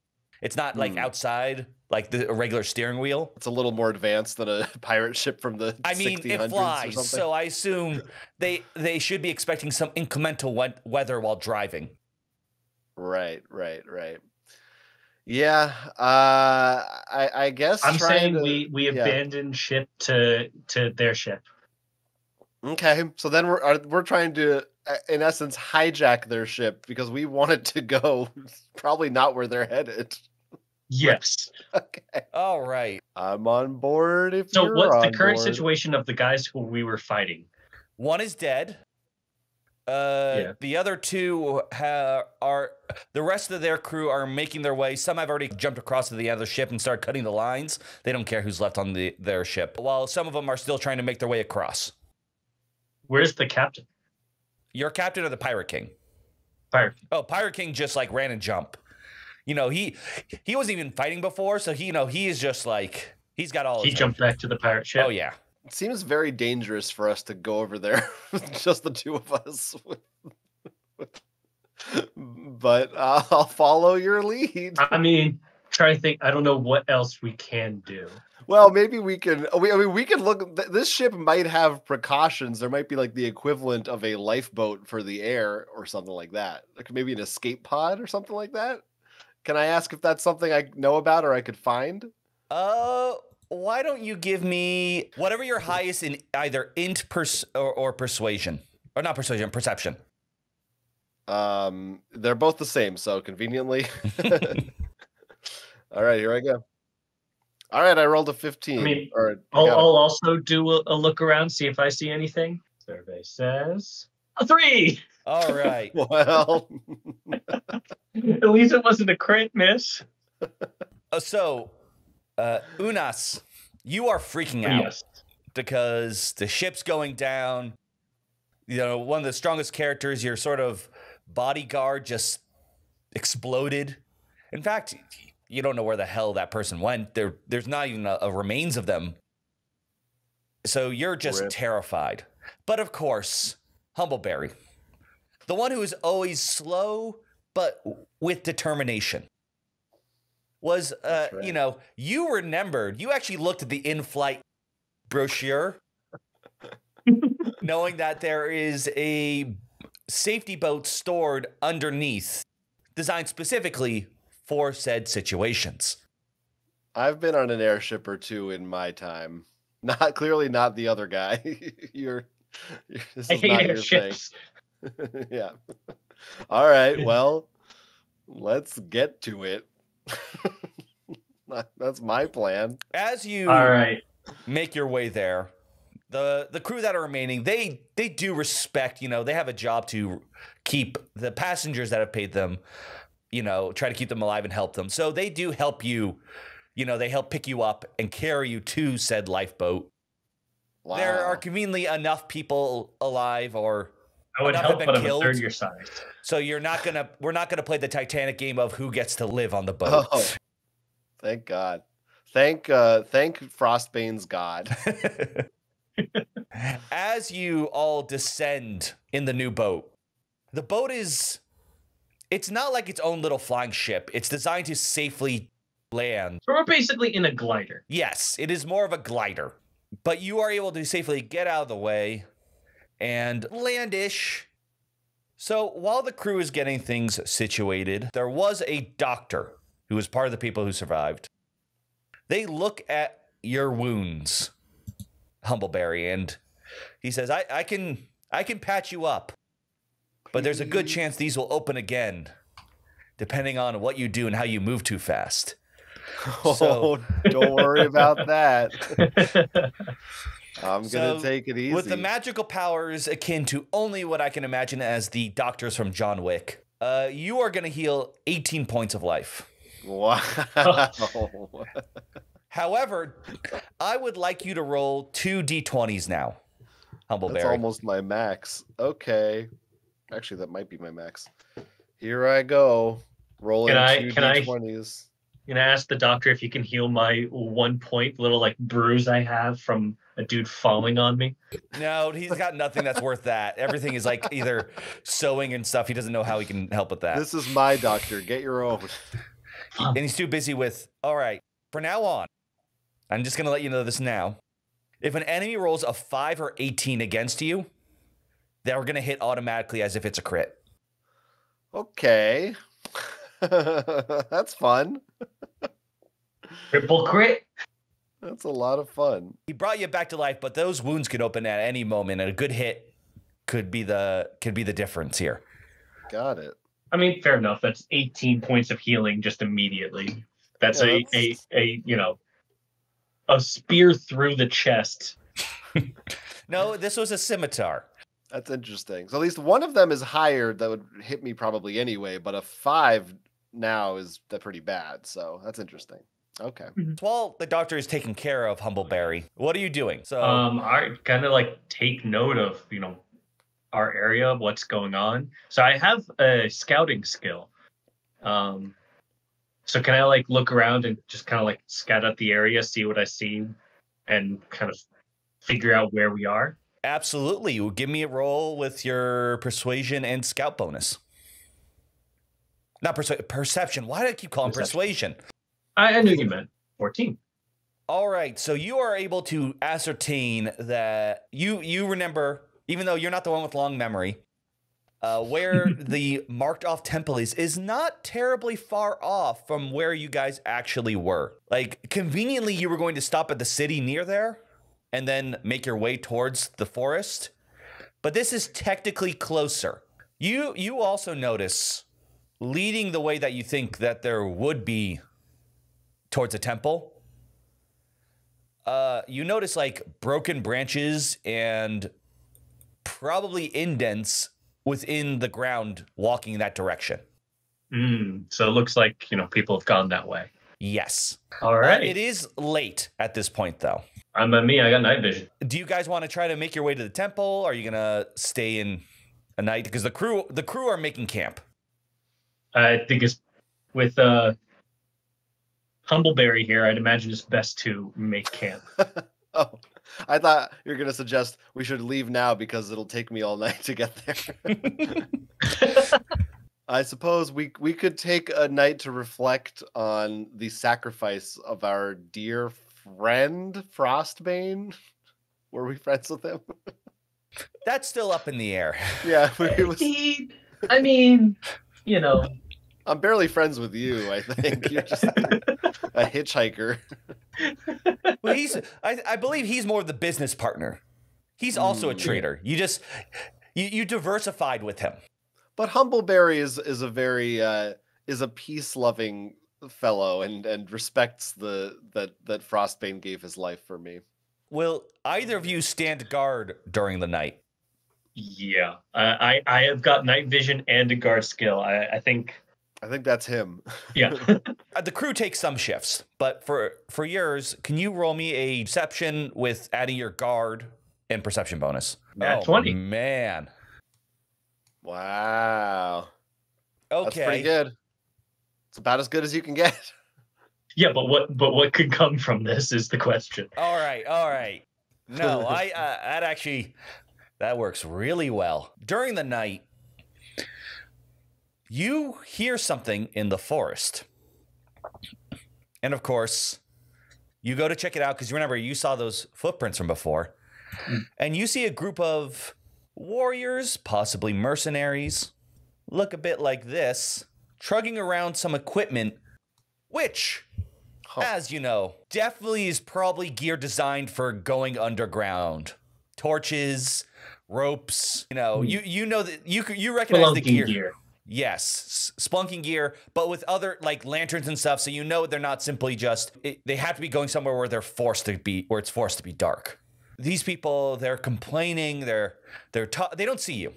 It's not like Hmm. outside like the regular steering wheel. it's a little more advanced than a pirate ship from the I mean, 1600s it flies, so I assume they they should be expecting some incremental we- weather while driving. Right, right, right. Yeah, uh, I, I guess I'm saying to- we we yeah. abandon ship to to their ship. Okay, so then we're we're trying to, uh, in essence, hijack their ship because we want it to go probably not where they're headed. Yes. Okay, All right, I'm on board. If So you're what's the current board. situation of the guys who we were fighting? one is dead. Uh, Yeah. the other two ha- are the rest of their crew are making their way. Some have already jumped across to the other ship and started cutting the lines. They don't care who's left on the their ship. While some of them are still trying to make their way across. Where's the captain? Your captain or the pirate king? Pirate. Oh, pirate king just like ran and jump. You know he he wasn't even fighting before, so he you know he is just like he's got all. He his jumped back to the pirate ship. Oh yeah. It seems very dangerous for us to go over there with just the two of us. but uh, I'll follow your lead. I mean, try to think. I don't know what else we can do. Well, maybe we can. We, I mean, we can look. th- This ship might have precautions. There might be like the equivalent of a lifeboat for the air or something like that. Like maybe an escape pod or something like that. Can I ask if that's something I know about or I could find? Uh, why don't you give me whatever your highest in either int pers- or, or persuasion, or not persuasion, perception. Um, they're both the same, so conveniently. All right, here I go. All right, I rolled a fifteen. mean, or I I'll, got. I'll also do a, a look around, see if I see anything. Survey says a three. All right. well, At least it wasn't a crit miss. Uh, so, uh, Unas, you are freaking out Yes. because the ship's going down. you know, one of the strongest characters, your sort of bodyguard just exploded. In fact, you don't know where the hell that person went. There, there's not even a, a remains of them. So you're just Rip. terrified. But of course, Humbleberry, the one who is always slow but with determination, was uh, right. you know, you remembered. You actually looked at the in-flight brochure, knowing that there is a safety boat stored underneath, designed specifically for said situations. I've been on an airship or two in my time. Not clearly not the other guy. you're, you're this I is hate not your thing. airships. yeah. All right. Well, let's get to it. That's my plan. As you All right. make your way there, the the crew that are remaining, they they do respect, you know, they have a job to keep the passengers that have paid them, you know, try to keep them alive and help them. So they do help you, you know, they help pick you up and carry you to said lifeboat. Wow. There are conveniently enough people alive or I would help, have but been I'm a killed. third your size. so you're not gonna we're not gonna play the Titanic game of who gets to live on the boat. Oh, thank God. Thank uh thank Frostbane's God. As you all descend in the new boat, the boat is it's not like its own little flying ship. It's designed to safely land. So we're basically in a glider. Yes, it is more of a glider, but you are able to safely get out of the way and landish. So while the crew is getting things situated, there was a doctor who was part of the people who survived. They look at your wounds, Humbleberry, and he says, I, I can I can patch you up. But there's a good chance these will open again, depending on what you do and how you move too fast. Oh, So- don't worry about that. I'm gonna So, take it easy. With the magical powers akin to only what I can imagine as the doctors from John Wick, uh, you are going to heal 18 points of life. wow. However, I would like you to roll two d20s now, That's Humbleberry. almost my max. Okay. Actually, that might be my max. Here I go. Rolling Can I- two can I- d20s. Gonna ask the doctor if he can heal my one point little like bruise I have from a dude falling on me. No, he's got nothing that's worth that. Everything is like either sewing and stuff. He doesn't know how he can help with that. This is my doctor. Get your own. and he's too busy with, all right, for now on, I'm just going to let you know this now. If an enemy rolls a 5 or 18 against you, they're going to hit automatically as if it's a crit. Okay. That's fun. Triple crit. That's a lot of fun. He brought you back to life, but those wounds could open at any moment, and a good hit could be the could be the difference here. Got it. I mean, fair enough. That's 18 points of healing just immediately. That's Yeah, a, that's- a a you know a spear through the chest. No, this was a scimitar. That's interesting. So at least one of them is higher that would hit me probably anyway, but a five now is that pretty bad. So that's interesting. Okay. While the doctor is taking care of Humbleberry, what are you doing? So Um, I kind of like take note of you know our area, what's going on. So I have a scouting skill. Um, so can I like look around and just kind of like scout out the area, see what I see, and kind of figure out where we are? absolutely, you give me a roll with your persuasion and scout bonus. Not persu- perception. Why do I keep calling Perception. persuasion? I, I knew you meant 14. All right, so you are able to ascertain that you you remember, even though you're not the one with long memory, uh, where the marked off temple is is not terribly far off from where you guys actually were. Like conveniently, you were going to stop at the city near there, and then make your way towards the forest. But this is technically closer. You you also notice leading the way that you think that there would be towards a temple uh, you notice like broken branches and probably indents within the ground walking in that direction. Mm, so it looks like you know people have gone that way. Yes. All right. Uh, it is late at this point, though. I'm a me. I got night vision. Do you guys want to try to make your way to the temple? Are you gonna stay in a night? Because the crew the crew are making camp. I think it's with uh, Humbleberry here. I'd imagine it's best to make camp. Oh, I thought you were gonna suggest we should leave now because it'll take me all night to get there. I suppose we we could take a night to reflect on the sacrifice of our dear friend Frostbane. Were we friends with him? That's still up in the air. yeah, we was, He- I mean, you know, I'm barely friends with you. I think you're just a hitchhiker. Well, he's I, I believe he's more of the business partner. He's also a Mm. trader. You just you, you diversified with him. But Humbleberry is is a very uh, is a peace loving fellow and and respects the that that Frostbane gave his life for me. Will either of you stand guard during the night? Yeah. I I, I have got night vision and a guard skill. I, I think, I think that's him. yeah. Uh, the crew takes some shifts, but for for yours, can you roll me a deception with adding your guard and perception bonus? Nat oh, 20. Man. Wow, Okay. that's pretty good. It's about as good as you can get. yeah, but what but what could come from this is the question. All right, all right. No, I uh, that actually that works really well. During the night, you hear something in the forest, and of course, you go to check it out because you remember you saw those footprints from before, and you see a group of warriors, possibly mercenaries, look a bit like this, trugging around some equipment, which Huh. as you know, definitely is probably gear designed for going underground. Torches, ropes, you know, Hmm. you you know that you you recognize the gear. gear. Yes, splunking gear, but with other like lanterns and stuff, so you know they're not simply just it, they have to be going somewhere where they're forced to be where it's forced to be dark. These people, they're complaining, they're they're ta- they don't see you.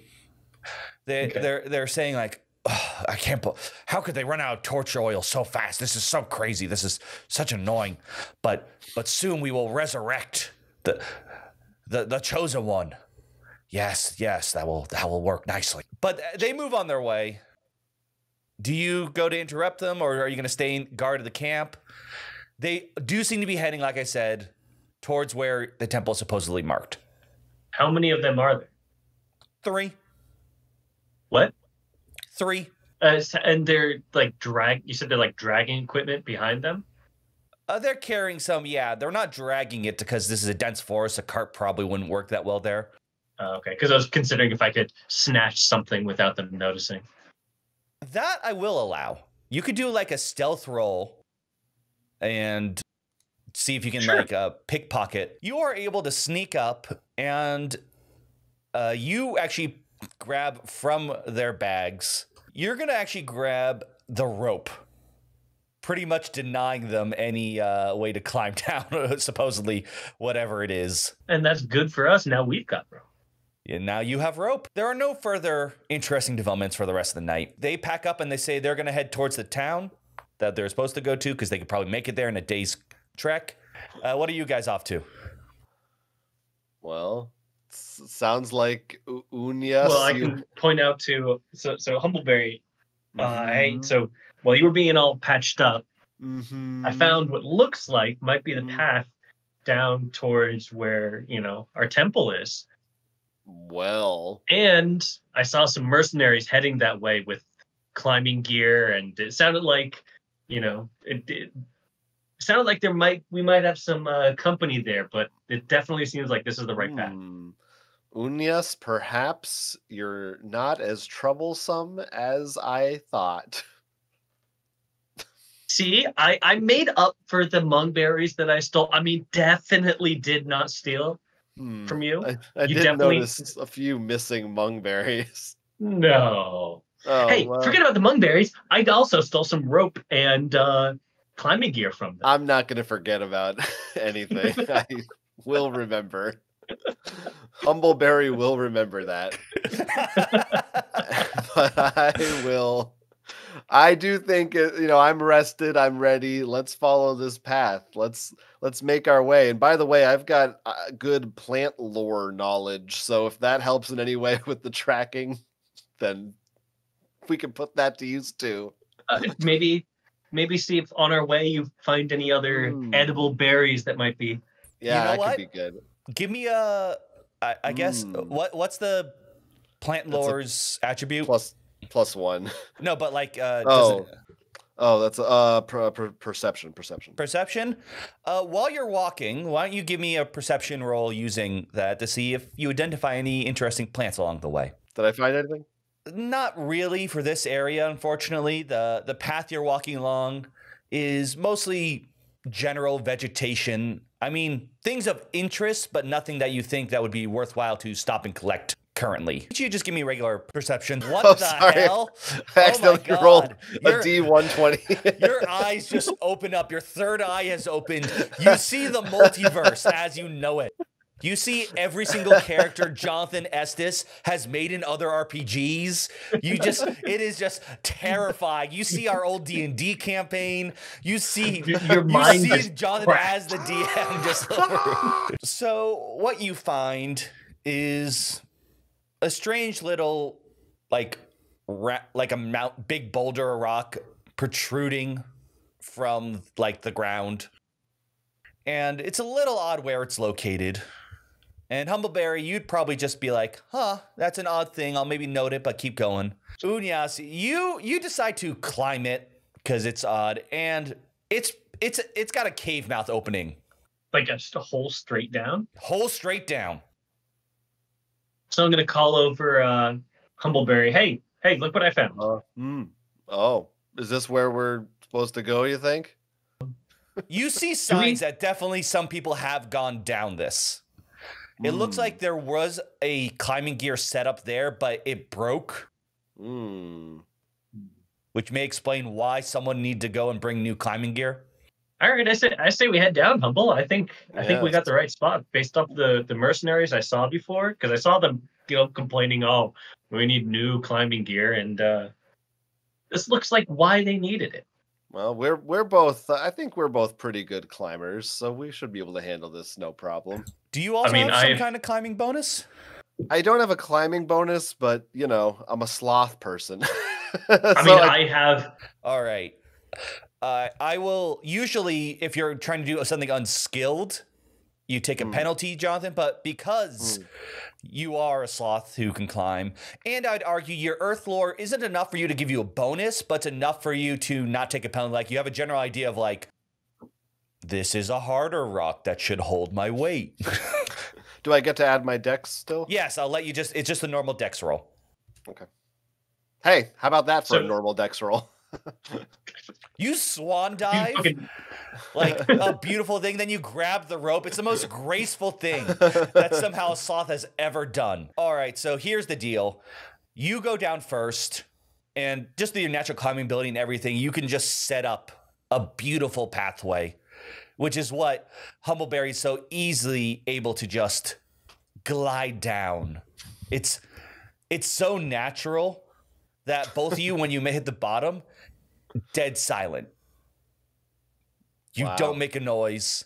They Okay. they're they're saying like "Ugh, I can't bel how could they run out of torch oil so fast? This is so crazy. This is such annoying. But but soon we will resurrect the the the chosen one. Yes, yes, that will that will work nicely. But they move on their way. Do you go to interrupt them, or are you going to stay in guard of the camp? They do seem to be heading, like I said, towards where the temple is supposedly marked. How many of them are there? Three, What? three. Uh, and they're like drag. You said they're like dragging equipment behind them. Uh, they're carrying some. Yeah, they're not dragging it because this is a dense forest. A cart probably wouldn't work that well there. Uh, okay, because I was considering if I could snatch something without them noticing. That I will allow. You could do like a stealth roll and see if you can Sure. like uh, pickpocket. You are able to sneak up and uh, you actually grab from their bags. You're gonna actually grab the rope, pretty much denying them any uh, way to climb down. supposedly, whatever it is. And that's good for us. Now we've got rope. And now you have rope. There are no further interesting developments for the rest of the night. They pack up and they say they're going to head towards the town that they're supposed to go to because they could probably make it there in a day's trek. Uh, what are you guys off to? Well, sounds like Unia. Well, I can point out to so so Humbleberry. Uh, hey, Mhm. so while you were being all patched up, I Mhm. found what looks like might be the Mhm. path down towards where you know our temple is. Well, And I saw some mercenaries heading that way with climbing gear, and it sounded like, you know, it, it sounded like there might we might have some uh, company there, but it definitely seems like this is the right path. hmm. Unyas, perhaps you're not as troublesome as I thought. See, I I made up for the mung berries that I stole. I mean, definitely did not steal Hmm. from you. I, I You did definitely- notice a few missing mung berries. No. Oh, hey, well, forget about the mung berries. I also stole some rope and uh, climbing gear from them. I'm not going to forget about anything. I will remember. Humbleberry will remember that. but I will I do think you know I'm rested. I'm ready. Let's follow this path. Let's let's make our way. And by the way, I've got uh, good plant lore knowledge, so if that helps in any way with the tracking, then we can put that to use too. Uh, maybe, maybe see if on our way you find any other Hmm. edible berries that might be. Yeah, know that what? could be good. Give me a. I, I guess Mm. what what's the plant lore's attribute? Plus plus one. no, but like uh, Oh, it- oh, that's uh per, per, perception. Perception. perception. Uh, while you're walking, why don't you give me a perception roll using that to see if you identify any interesting plants along the way? Did I find anything? Not really for this area, unfortunately. The the path you're walking along is mostly general vegetation. I mean, things of interest, but nothing that you think that would be worthwhile to stop and collect currently. Could you just give me regular perception? What Oh, the sorry. hell? I Oh my rolled God. a You're- D one twenty. Your eyes just open up. Your third eye has opened. You see the multiverse as you know it. You see every single character Jonathan Estes has made in other RPGs. You just it is just terrifying. You see our old D&D campaign. You see Your- your you see Jonathan cracked. as the DM just So what you find is a strange little like ra- like a mount big boulder of rock protruding from like the ground. And it's a little odd where it's located. And humbleberry you'd probably just be like huh that's an odd thing. I'll maybe note it but keep going. Unyas you you decide to climb it because it's odd and it's it's it's got a cave mouth opening. Like just a hole straight down. hole straight down So I'm gonna call over uh, Humbleberry. Hey, hey, look what I found. Uh, hmm. Oh, is this where we're supposed to go? You think? You see we- signs that definitely some people have gone down this. It looks Hmm. like there was a climbing gear set up there, but it broke, Hmm. which may explain why someone need to go and bring new climbing gear. All right, I say I say we head down, Humble. I think I think we got the right spot based off the the mercenaries I saw before because I saw them you know complaining, oh, we need new climbing gear, and uh, this looks like why they needed it. Well, we're we're both. I think we're both pretty good climbers, so we should be able to handle this no problem. Do you also mean, have some I've- kind of climbing bonus? I don't have a climbing bonus, but you know, I'm a sloth person. I mean, I have All right. Uh, I will usually, if you're trying to do something unskilled, you take a Hmm. penalty, Jonathan. But because Hmm. you are a sloth who can climb, and I'd argue your Earth lore isn't enough for you to give you a bonus, but it's enough for you to not take a penalty. Like you have a general idea of like, this is a harder rock that should hold my weight. do I get to add my dex still? yes, I'll let you just. It's just a normal dex roll. Okay. Hey, how about that for So- a normal dex roll? You swan dive. like a beautiful thing. Then you grab the rope. It's the most graceful thing that somehow a sloth has ever done. All right, so here's the deal. You go down first, and just through your natural climbing ability and everything, you can just set up a beautiful pathway, which is what Humbleberry's so easily able to just glide down. It's it's so natural that both of you, when you may hit the bottom, dead silent. You Wow. don't make a noise.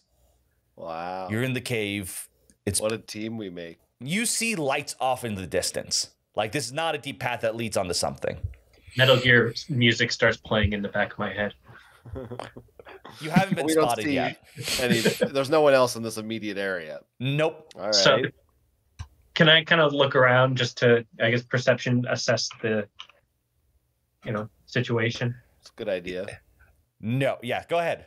Wow. You're in the cave. It's what a team we make. you see lights off in the distance. Like this is not a deep path that leads onto something. Metal Gear music starts playing in the back of my head. You haven't been We don't spotted see yet. Any, there's no one else in this immediate area. Nope. All right. So, can I kind of look around just to, I guess, perception assess the, you know, situation? It's a good idea. No. Yeah. Go ahead.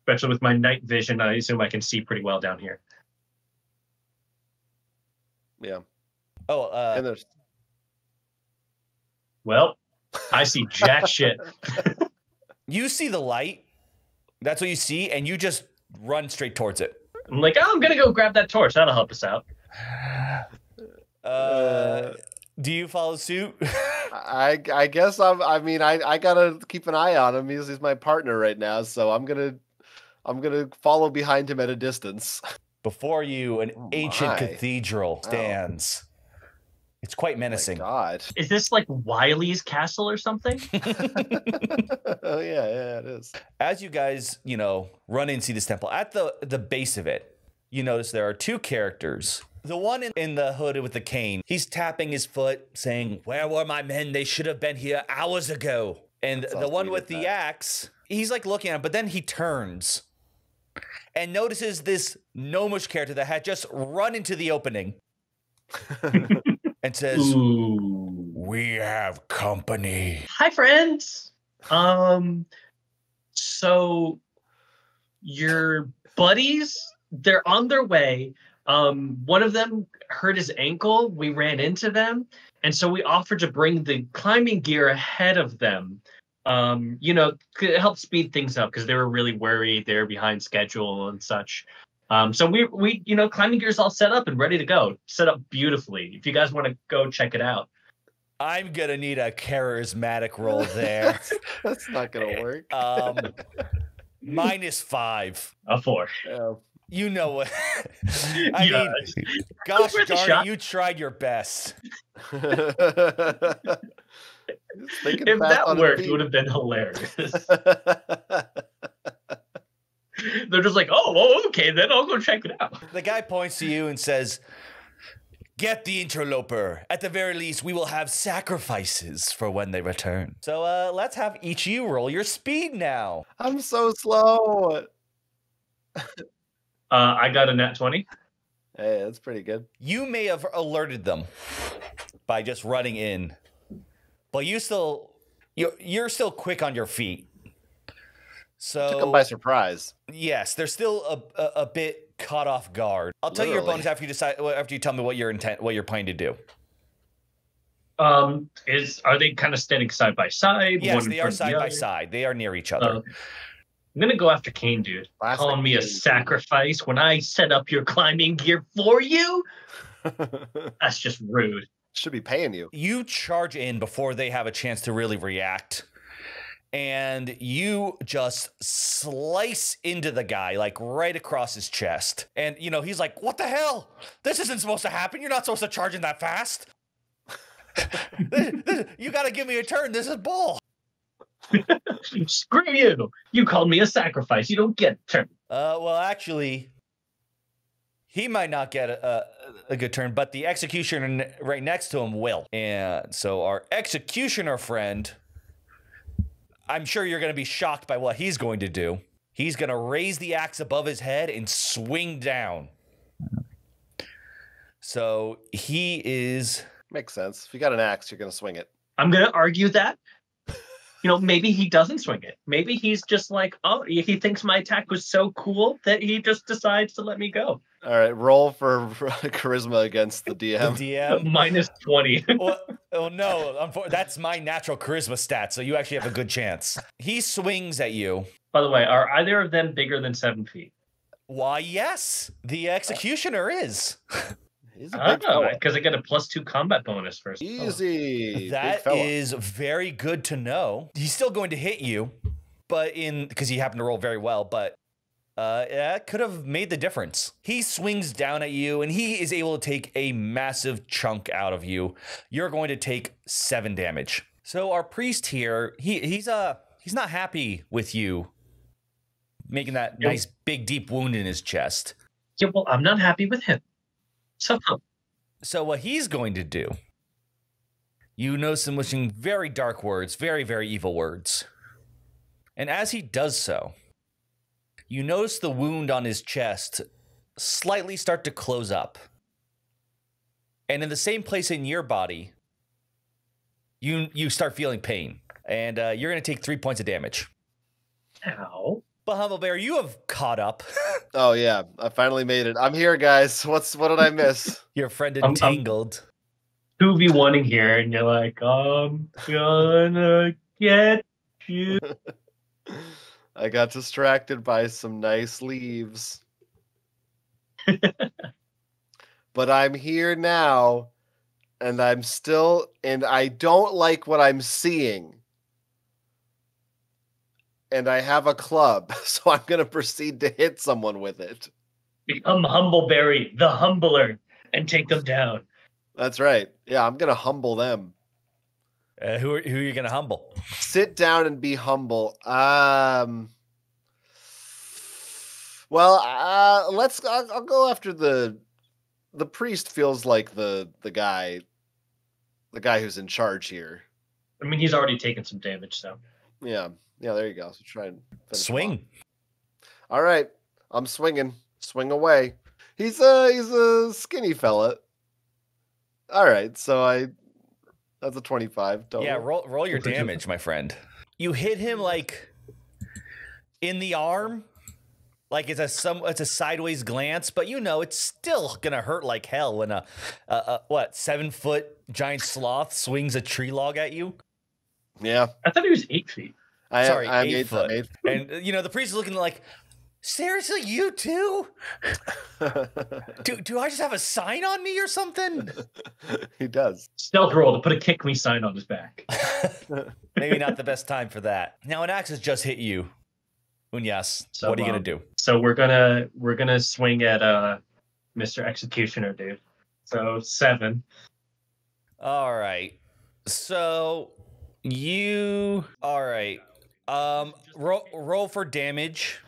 Especially with my night vision, I assume I can see pretty well down here. Yeah. Oh, uh, and there's Well, I see jack shit. you see the light. That's what you see, and you just run straight towards it. I'm like, oh, I'm gonna go grab that torch. That'll help us out. Uh, Uh, do you follow suit? I I guess I'm I mean I I gotta keep an eye on him. He's he's my partner right now, so I'm gonna I'm gonna follow behind him at a distance. Before you, an Oh ancient cathedral oh. stands. It's quite Oh my menacing. God. Is this like Wily's castle or something? oh yeah, yeah, it is. As you guys, you know, run in and see this temple, at the the base of it, you notice there are two characters. The one in, in the hood with the cane, he's tapping his foot, saying, "Where were my men? They should have been here hours ago." And That's the one with you the that. axe, he's like looking at him, but then he turns and notices this gnomish character that had just run into the opening and says, Ooh. "We have company." Hi, friends. Um, so your buddies, they're on their way. Um, one of them hurt his ankle. We ran into them, and so we offered to bring the climbing gear ahead of them. Um, you know, to help speed things up because they were really worried. They were behind schedule and such. Um, so we we you know climbing gear is all set up and ready to go, set up beautifully. If you guys want to go check it out. I'm gonna need a charismatic roll there. That's not gonna work. Um, minus five. A four. Yeah. You know what? I Yeah, mean, gosh worth darn it, you tried your best. If that worked, it would have been hilarious. They're just like, oh, well, okay, then I'll go check it out. The guy points to you and says, Get the interloper. At the very least, we will have sacrifices for when they return. So uh, let's have each of you roll your speed now. I'm so slow. Uh, I got a nat 20. Hey, that's pretty good. You may have alerted them by just running in, but you still you're, you're still quick on your feet. So Took him by surprise. Yes, they're still a, a, a bit caught off guard. I'll tell you your Literally. bonus after you decide after you tell me what your intent what you're planning to do. Um, is are they kind of standing side by side? Yes, one they are front the side by side. They are near each other. Uh, I'm gonna go after Kane, dude. Classic Calling me a sacrifice when I set up your climbing gear for you? That's just rude. Should be paying you. you charge in before they have a chance to really react. And you just slice into the guy, like right across his chest. And, you know, he's like, What the hell? This isn't supposed to happen. You're not supposed to charge in that fast. This- this- you got to give me a turn. This is bull. Screw you! You called me a sacrifice. You don't get a turn. Uh, well, actually, he might not get a, a, a good turn, but the executioner right next to him will. And so our executioner friend, I'm sure you're going to be shocked by what he's going to do. He's going to raise the axe above his head and swing down. So he is. Makes sense. If you got an axe, you're gonna swing it. I'm gonna argue that. You know, maybe he doesn't swing it. Maybe he's just like, oh, he thinks my attack was so cool that he just decides to let me go. All right, roll for charisma against the The DM. DM. Minus 20. well, oh no, unfor- that's my natural charisma stat, so you actually have a good chance. He swings at you. By the way, are either of them bigger than seven feet? Why, yes, the executioner is. He's a big Oh, fella. because I get a plus two combat bonus first. Easy. big That fella. is very good to know. He's still going to hit you, but in because he happened to roll very well, but uh, that could have made the difference. He swings down at you, and he is able to take a massive chunk out of you. You're going to take seven damage. So our priest here, he he's uh he's not happy with you making that Yep. nice big deep wound in his chest. Yeah, well, I'm not happy with him. So, So what he's going to do, you notice him wishing very dark words, very, very evil words. And as he does so, you notice the wound on his chest slightly start to close up. And in the same place in your body, you you start feeling pain. And uh, you're going to take three points of damage. ow. But Humbleberry, you have caught up. Oh yeah, I finally made it. I'm here, guys. What's what did I miss? Your friend I'm- I'm- entangled. 2v1 in here, and you're like, I'm gonna get you. I got distracted by some nice leaves. but I'm here now, and I'm still, and I don't like what I'm seeing. And I have a club, so I'm going to proceed to hit someone with it. Become Humbleberry, the humbler, and take them down. That's right. Yeah, I'm gonna humble them. Uh, who are, who are you gonna humble? Sit down and be humble. Um. Well, uh, let's. I'll, I'll go after the. The priest feels like the the guy. The guy who's in charge here. I mean, he's already taken some damage, so Yeah, yeah. There you go. So try and finish him off. Swing. All right, I'm swinging. Swing away. He's a he's a skinny fella. All right, so I that's a 25. Total. Yeah, roll roll your damage, my friend. You hit him like in the arm, like it's a some it's a sideways glance, but you know it's still gonna hurt like hell when a, a, a what seven foot giant sloth swings a tree log at you. yeah. I thought he was eight feet. I Sorry, I'm eight eight foot. I'm eight And you know the priest is looking like, seriously, you too? Do do I just have a sign on me or something? he does. Stealth roll to put a kick me sign on his back. Maybe not the best time for that. Now an axe has just hit you. Unyas, So, what are you gonna um, do? So we're gonna we're gonna swing at uh Mr. Executioner, dude. So seven. All right. So you all right. Um roll roll for damage.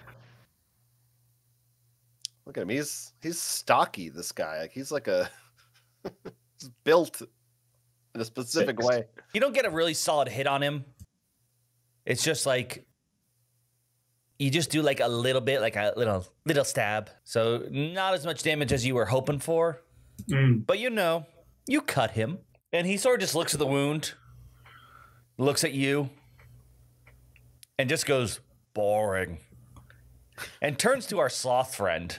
Look at him. He's he's stocky. This guy. Like he's like a he's built in a specific Six. way. You don't get a really solid hit on him. It's just like you just do like a little bit, like a little little stab. So not as much damage as you were hoping for. Mm, But you know, you cut him. And he sort of just looks at the wound, looks at you, and just goes, boring. And turns to our sloth friend.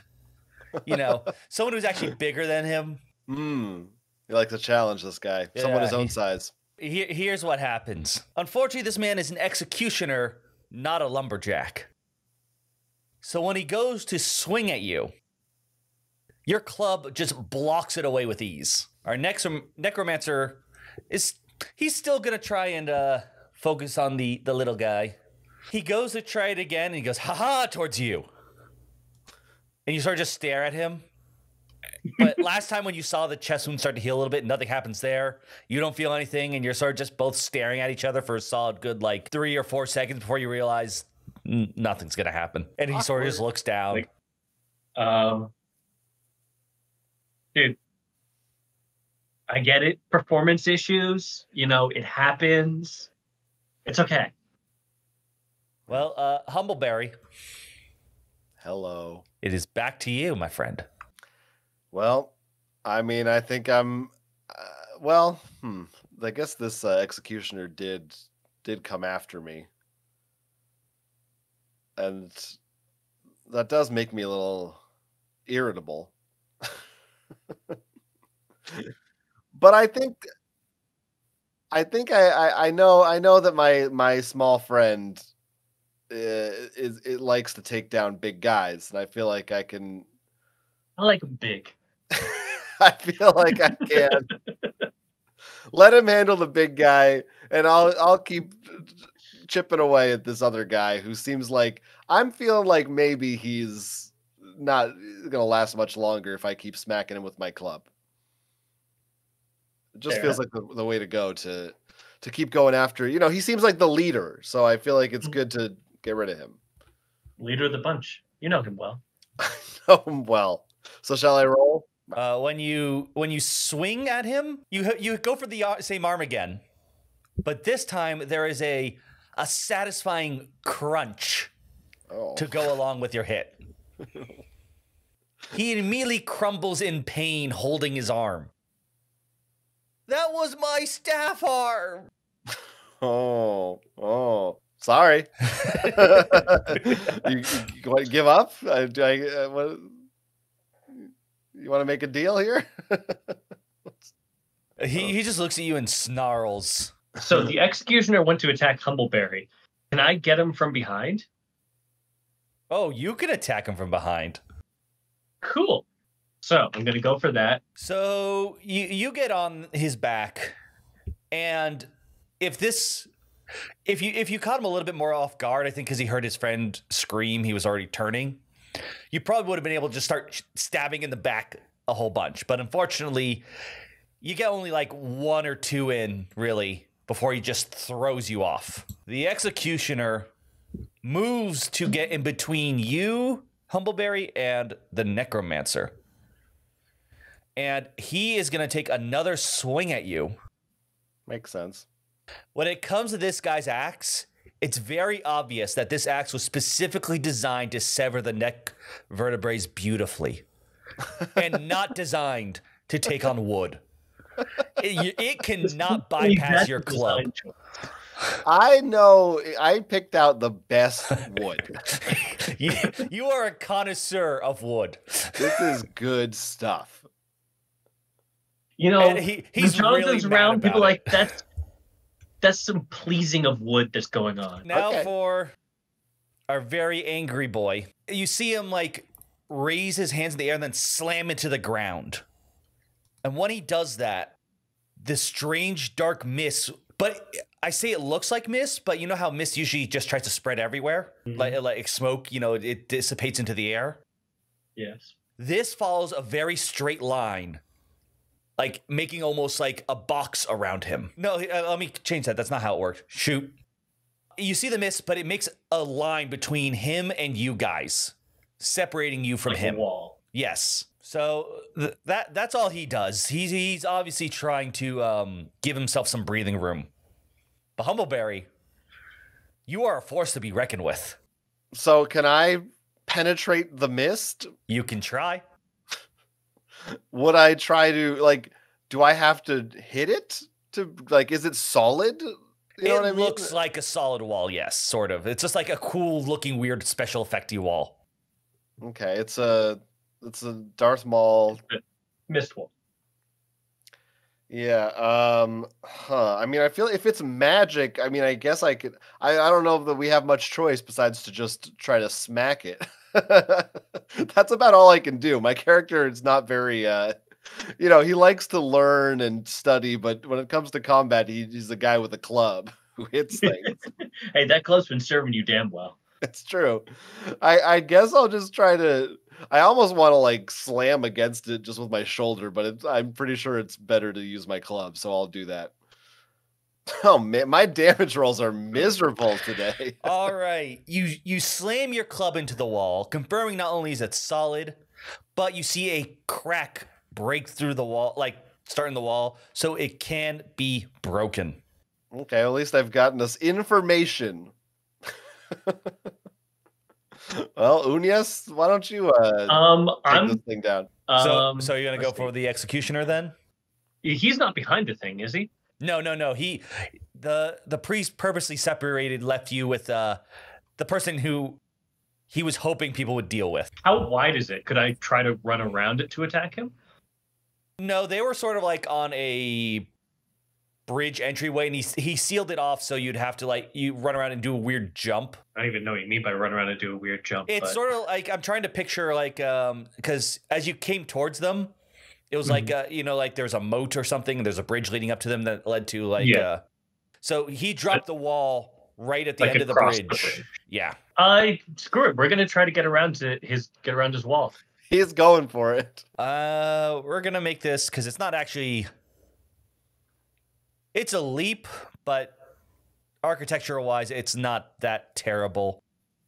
You know, someone who's actually bigger than him. Hmm. You like to challenge this guy. Someone his own he- size. Here, here's what happens. Unfortunately, this man is an executioner, not a lumberjack. So when he goes to swing at you, your club just blocks it away with ease. Our next necromancer is he's still gonna try and uh, focus on the the little guy. He goes to try it again and he goes, haha, towards you. And you sort of just stare at him. But last time when you saw the chest wound start to heal a little bit, nothing happens there. You don't feel anything, and you're sort of just both staring at each other for a solid good like three or four seconds before you realize nothing's gonna happen. And he sort of just looks down. Like- Um, dude, I get it. Performance issues, you know, it happens. It's okay. Well, uh, Humbleberry, Hello. it is back to you, my friend. Well, I mean, I think I'm. Uh, well, hmm. I guess this uh, executioner did did come after me, and that does make me a little irritable. but I think, I think I, I I know I know that my my small friend is it likes to take down big guys, and I feel like I can I like 'em big. I feel like I can let him handle the big guy, and I'll I'll keep chipping away at this other guy who seems like I'm feeling like maybe he's not gonna last much longer if I keep smacking him with my club. It just Fair feels like the, the way to go to to keep going after. You know, he seems like the leader, so I feel like it's Mhm. good to get rid of him. Leader of the bunch. You know him well. I know him well. So shall I roll? Uh, when you when you swing at him, you you go for the same arm again, but this time there is a a satisfying crunch Oh, to go along with your hit. he immediately crumbles in pain, holding his arm. That was my staff arm. oh, oh. Sorry. you, you, you want to give up? Do I, uh, what, you want to make a deal here? He he just looks at you and snarls. So the executioner went to attack Humbleberry. Can I get him from behind? Oh, you can attack him from behind. Cool. So I'm gonna go for that. So you you get on his back, and if this, if you if you caught him a little bit more off guard, I think because he heard his friend scream, he was already turning. You probably would have been able to just start stabbing in the back a whole bunch, but unfortunately, you get only like one or two in, really, before he just throws you off. The executioner moves to get in between you, Humbleberry, and the necromancer. And he is going to take another swing at you. Makes sense. When it comes to this guy's axe, it's very obvious that this axe was specifically designed to sever the neck vertebrae beautifully and not designed to take on wood. It, it cannot bypass your club. I know I picked out the best wood. you, you are a connoisseur of wood. this is good stuff. You know, And he- when he's Jonathan's really mad around, people like that's that's some pleasing of wood that's going on. Now Okay. for our very angry boy. You see him like raise his hands in the air and then slam into the ground. And when he does that, the strange dark mist, but I say it looks like mist, but you know how mist usually just tries to spread everywhere? Mm-hmm. Like like smoke, you know, it dissipates into the air. Yes. This follows a very straight line, like making almost like a box around him. No, uh, let me change that. That's not how it worked. Shoot. You see the mist, but it makes a line between him and you guys, separating you from like him. a wall. Yes. So th- that that's all he does. He's he's obviously trying to um, give himself some breathing room. But Humbleberry, you are a force to be reckoned with. So can I penetrate the mist? You can try. Would I try to like do I have to hit it to like is it solid? You know it what I mean? looks like a solid wall, yes, sort of. It's just like a cool looking, weird special effecty wall. Okay, it's a it's a Darth Maul. Mist wall. Yeah. Um. Huh. I mean, I feel if it's magic. I mean, I guess I could. I I don't know that we have much choice besides to just try to smack it. That's about all I can do. My character is not very. uh You know, he likes to learn and study, but when it comes to combat, he, he's a guy with a club who hits things. Hey, that club's been serving you damn well. It's true. I I guess I'll just try to. I almost want to like slam against it just with my shoulder, but it's, I'm pretty sure it's better to use my club, so I'll do that. Oh man, my damage rolls are miserable today. All right, you you slam your club into the wall, confirming not only is it solid, but you see a crack break through the wall, like starting the wall, so it can be broken. Okay, at least I've gotten us information. well, Unias, why don't you uh Um, take I'm this thing down? So, um, so you're gonna go let's for the executioner then? He's not behind the thing, is he? No, no, no. He, the the priest purposely separated, left you with uh, the person who he was hoping people would deal with. How wide is it? Could I try to run around it to attack him? No, they were sort of like on a bridge entryway, and he he sealed it off so you'd have to like you run around and do a weird jump. I don't even know what you mean by run around and do a weird jump. It's but- sort of like I'm trying to picture like um because as you came towards them, it was like uh, you know like there's a moat or something. And there's a bridge leading up to them that led to like Yeah. uh, so he dropped the wall right at the Like end of the bridge. the bridge. Yeah. I screw it. We're gonna try to get around to his get around his wall. He's going for it. Uh, we're gonna make this because it's not actually. It's a leap, but architectural wise, it's not that terrible.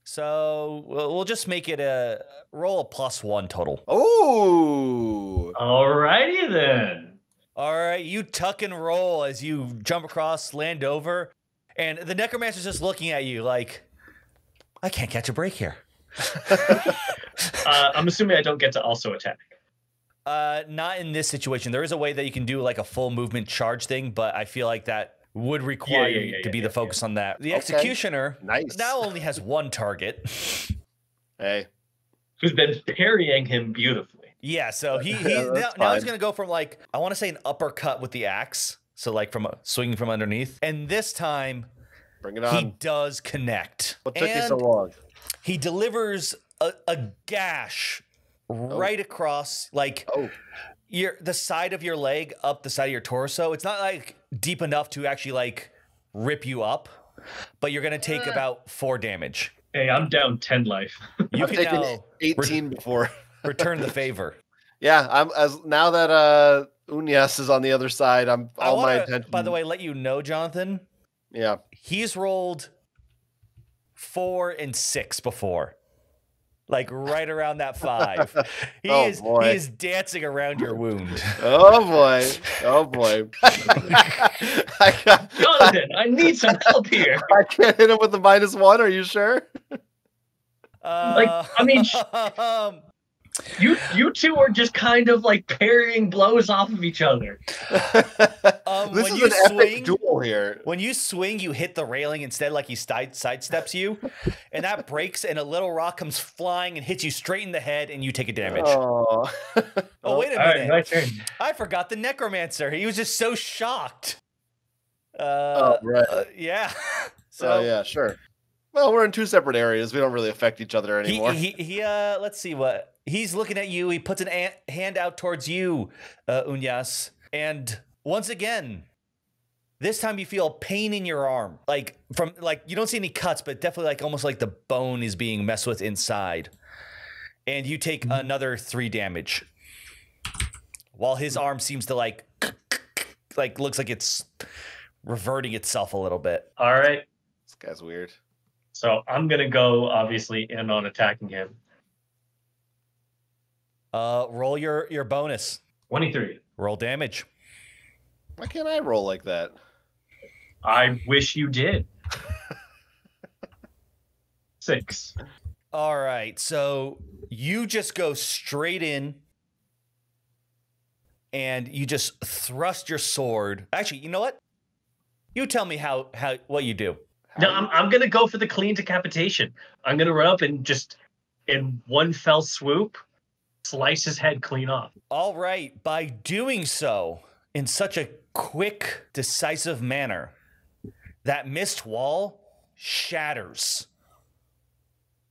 So we'll, we'll just make it a roll a plus one total. Oh, Alrighty then. All right, you tuck and roll as you jump across, land over, and the necromancer's just looking at you like, I can't catch a break here. Uh, I'm assuming I don't get to also attack. Uh, not in this situation. There is a way that you can do like a full movement charge thing, but I feel like that would require yeah, you yeah, to yeah, be yeah, the focus on that. The Okay. executioner nice. now only has one target. hey, Who's been parrying him beautifully. Yeah, so he, he Yeah, now, now he's gonna go from like I want to say an uppercut with the axe, so like from a, swinging from underneath, and this time bring it he does connect. What took you so long? he delivers a, a gash right across like Oh, your the side of your leg up the side of your torso. It's not like deep enough to actually like rip you up, but you're gonna take Ah. about four damage. Hey, I'm down ten life. You I've can taken now 18 before. Return the favor. Yeah, I'm as now that uh Unyas is on the other side. I'm I all my wanna, attention. by the way, let you know, Jonathan, yeah. he's rolled four and six before. Like right around that five. He Oh, is boy. he is dancing around your wound. Oh boy. Oh boy. I, got, Jonathan, I need some help here. I can't hit him with the minus one. Are you sure? Uh, I mean, um, You you two are just kind of like parrying blows off of each other. Um, this when is you an epic duel here. when you swing, you hit the railing instead, like he side sidesteps you, and that breaks, and a little rock comes flying and hits you straight in the head, and you take a damage. Oh, Oh. wait a minute! my turn. I forgot the necromancer. He was just so shocked. Uh, Oh, right. uh, yeah. so oh yeah, sure. Well, we're in two separate areas. We don't really affect each other he, anymore. he he uh let's see what he's looking at you. He puts an a- hand out towards you, uh, Unyas, and once again, this time you feel pain in your arm, like from like you don't see any cuts, but definitely like almost like the bone is being messed with inside, and you take another three damage, while his arm seems to like like looks like it's reverting itself a little bit. All right. this guy's weird. So I'm gonna go obviously in on attacking him. Uh, roll your your bonus. 23. Roll damage. Why can't I roll like that? I wish you did. Six. All right, so you just go straight in and you just thrust your sword. Actually, you know what? You tell me how how what you do. No, I'm I'm gonna go for the clean decapitation. I'm gonna run up and just in one fell swoop, slice his head clean off. All right, by doing so in such a quick, decisive manner, that mist wall shatters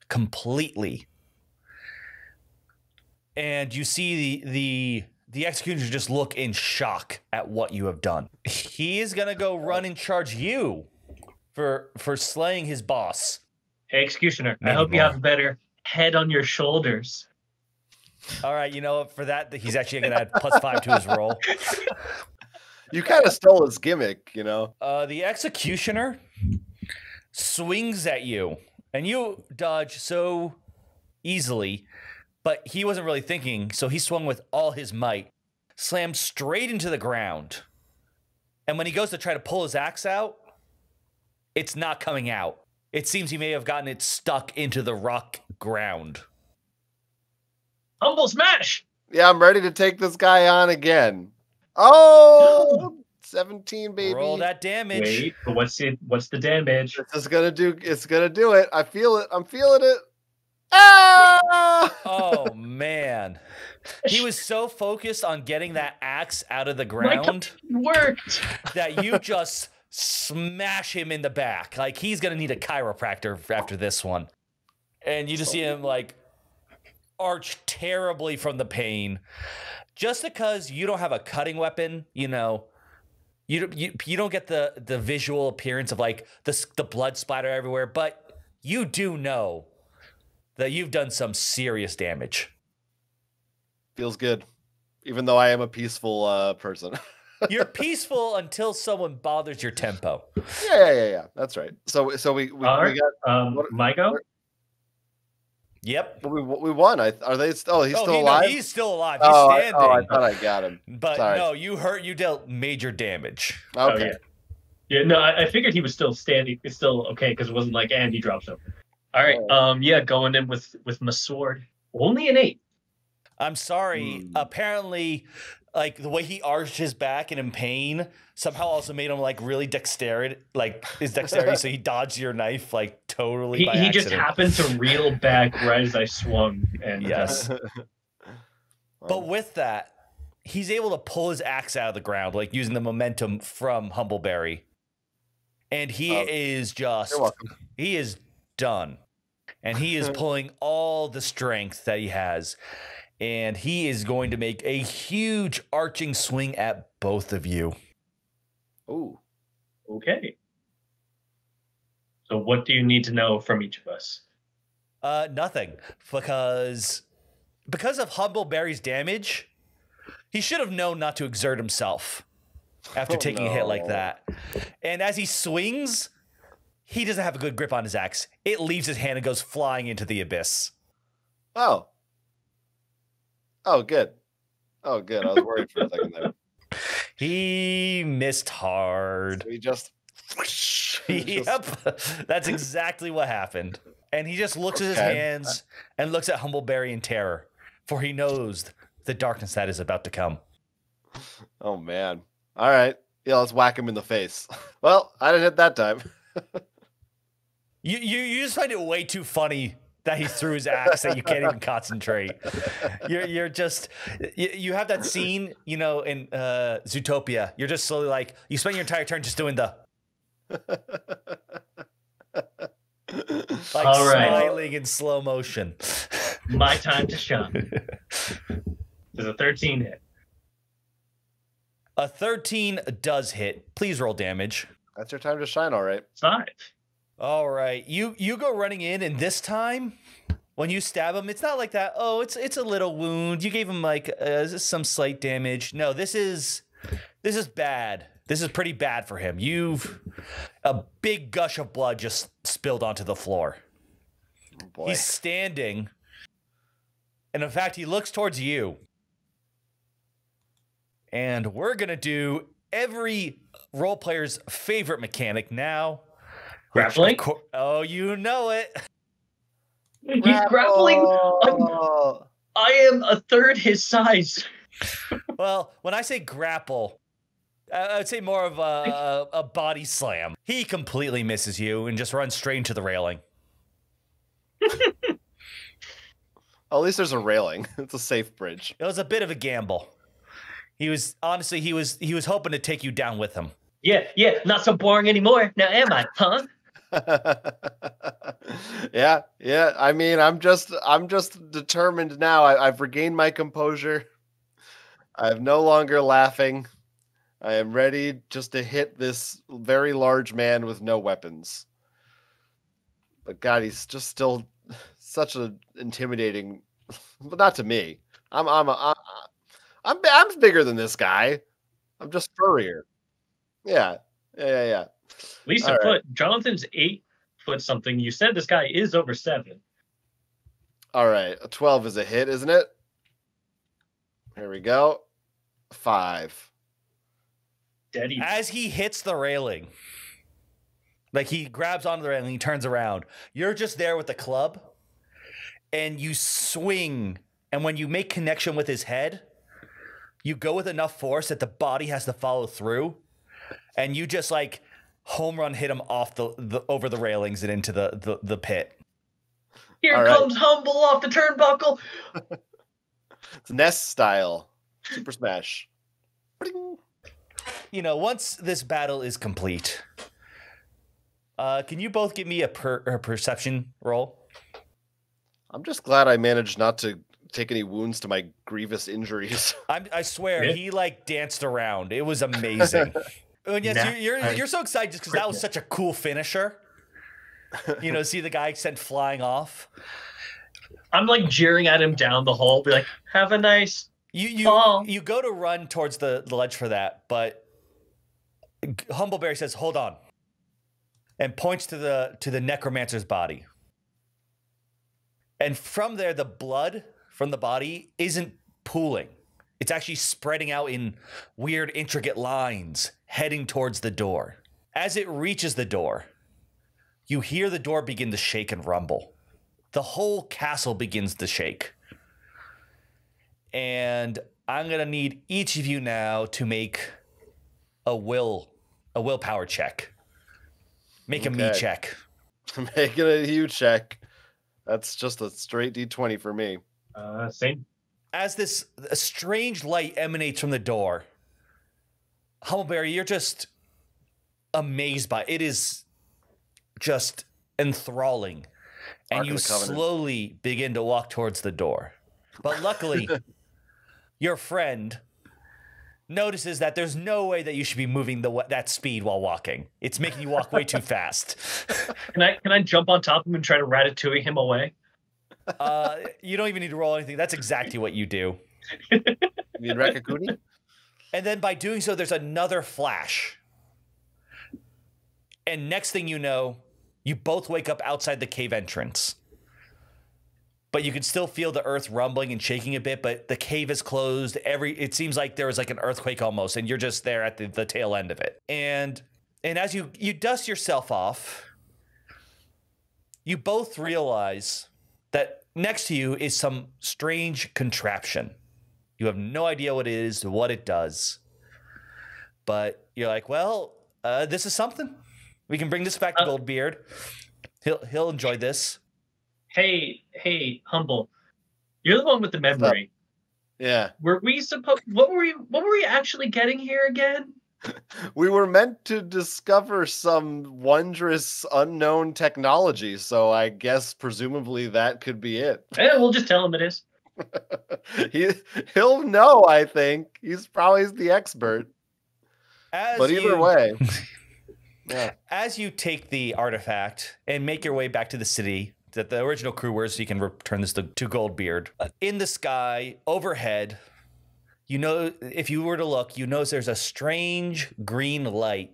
completely. And you see the the the executioner just look in shock at what you have done. He is gonna go run and charge you for for slaying his boss. Hey, executioner, I Maybe hope you have a better head on your shoulders. All right, you know what? For that, he's actually gonna add plus five to his roll. You kind of stole his gimmick, you know. Uh, the executioner swings at you, and you dodge so easily, but he wasn't really thinking, so he swung with all his might, slammed straight into the ground. And when he goes to try to pull his axe out, it's not coming out. It seems he may have gotten it stuck into the rock ground. Humble smash! Yeah, I'm ready to take this guy on again. Oh, 17, baby. Roll that damage. Wait, what's it? What's the damage? This is gonna do. It's gonna do it. I feel it. I'm feeling it. Ah! Oh man. He was so focused on getting that axe out of the My God. ground. Worked. that you just smash him in the back. Like he's gonna need a chiropractor after this one. And you just see him like arch terribly from the pain. Just because you don't have a cutting weapon, you know, you don't- you, you don't get the the visual appearance of like the the blood splatter everywhere, but you do know that you've done some serious damage. Feels good, even though I am a peaceful uh, person. You're peaceful until someone bothers your tempo. yeah, yeah, yeah, yeah. That's right. So, so we we, All we got Um, What- my go. Yep. we we won. I are they? still? Oh, he's oh, still he, no, alive. he's still alive. He's oh, I, oh, I thought I got him. but sorry. no, you hurt. You dealt major damage. Oh, Okay. yeah. Yeah, no, I, I figured he was still standing. It's still okay because it wasn't like Andy drops him. All right. Oh. Um. Yeah, going in with with my sword. Only an eight. I'm sorry. Hmm. Apparently, like the way he arched his back and in pain somehow also made him like really dexterity, like his dexterity. so he dodged your knife like totally. He, by he just happened to reel back right as I swung. And Yes. But with that, he's able to pull his axe out of the ground, like using the momentum from Humbleberry. And he Oh, is just you're welcome. he is done. And he is pulling all the strength that he has. And he is going to make a huge arching swing at both of you. Ooh. okay. So what do you need to know from each of us? Uh nothing. Because because of Humbleberry's damage, he should have known not to exert himself after Oh, taking a hit like that. And as he swings, he doesn't have a good grip on his axe. It leaves his hand and goes flying into the abyss. Oh. Oh, good. Oh, good. I was worried for a second there. He missed hard. So he just. yep, that's exactly what happened. And he just looks at his hands and looks at Humbleberry in terror, for he knows the darkness that is about to come. Oh man. All right. Yeah, let's whack him in the face. Well, I didn't hit that time. You, you you just find it way too funny that he threw his axe that you can't even concentrate. You're you're just you, you have that scene, you know, in uh, Zootopia. You're just slowly like you spend your entire turn just doing the like All right. smiling in slow motion. My time to shine. There's a 13 hit. A 13 does hit. Please roll damage. That's your time to shine, all right. Five. All right. You you go running in and this time when you stab him, it's not like that. Oh, it's it's a little wound. You gave him like uh, some slight damage. No, this is this is bad. This is pretty bad for him. You've a big gush of blood just spilled onto the floor. Oh, boy. He's standing. And in fact, he looks towards you. And we're going to do every role player's favorite mechanic now. Which, Grappling? cour- oh, you know it. He's grappling. Oh. I am a third his size. Well, when I say grapple, I I would say more of a, a, a body slam. He completely misses you and just runs straight into the railing. At least there's a railing. It's a safe bridge. It was a bit of a gamble. He was honestly he was he was hoping to take you down with him. Yeah, yeah, not so boring anymore. Now am I, huh? yeah, yeah. I mean, I'm just, I'm just determined now. I, I've regained my composure. I'm no longer laughing. I am ready just to hit this very large man with no weapons. But God, he's just still such an intimidating, but not to me. I'm, I'm, I'm, I'm, I'm bigger than this guy. I'm just furrier. Yeah, yeah, yeah. yeah. At least All a right. foot. Jonathan's eight foot something. You said this guy is over seven. All right, a 12 is a hit, isn't it? Here we go. Five. Dead even. As he hits the railing, like he grabs onto the railing, he turns around. You're just there with the club, and you swing. And when you make connection with his head, you go with enough force that the body has to follow through, and you just like home run hit him off the, the over the railings and into the the, the pit. Here All right. comes Humble off the turnbuckle. It's Ness style. Super Smash. You know, once this battle is complete, uh, can you both give me a, per, a perception roll? I'm just glad I managed not to take any wounds to my grievous injuries. I'm, I swear, Yeah. he like danced around. It was amazing. and yes, Nah, you're, you're I- you're so excited just because that was such a cool finisher. You know, see the guy sent flying off. I'm like jeering at him down the hall. Be like, have a nice. You you Oh. you go to run towards the, the ledge for that, but Humbleberry says, "Hold on," and points to the to the necromancer's body. And from there, the blood from the body isn't pooling; it's actually spreading out in weird, intricate lines, heading towards the door. As it reaches the door, you hear the door begin to shake and rumble. The whole castle begins to shake and I'm gonna need each of you now to make a will a willpower check. Make a me Okay. check. Making a you check. That's just a straight D20 for me. Uh, same. As this a strange light emanates from the door, Humbleberry, you're just amazed by it. It is just enthralling, and Ark you slowly begin to walk towards the door. But luckily, your friend notices that there's no way that you should be moving the that speed while walking. It's making you walk way too fast. Can I can I jump on top of him and try to ratatouille him away? Uh, you don't even need to roll anything. That's exactly what you do. You mean Rakakuni? And then by doing so, there's another flash. And next thing you know, you both wake up outside the cave entrance. But you can still feel the earth rumbling and shaking a bit, but the cave is closed. Every it seems like there was like an earthquake almost, and you're just there at the, the tail end of it. And and as you you dust yourself off, you both realize that next to you is some strange contraption. You have no idea what it is, what it does. But you're like, well, uh, this is something. We can bring this back to Uh, Goldbeard. He'll he'll enjoy this. Hey, hey, humble. You're the one with the memory. Yeah. Were we supposed? What were we? What were we actually getting here again? We were meant to discover some wondrous unknown technology, so I guess presumably that could be it. Eh, we'll just tell him it is. He he'll know, I think. He's probably the expert. As But either you- way. Yeah. as you take the artifact and make your way back to the city that the original crew were, so you can return this to, to Goldbeard. In the sky, overhead, you know, if you were to look, you notice there's a strange green light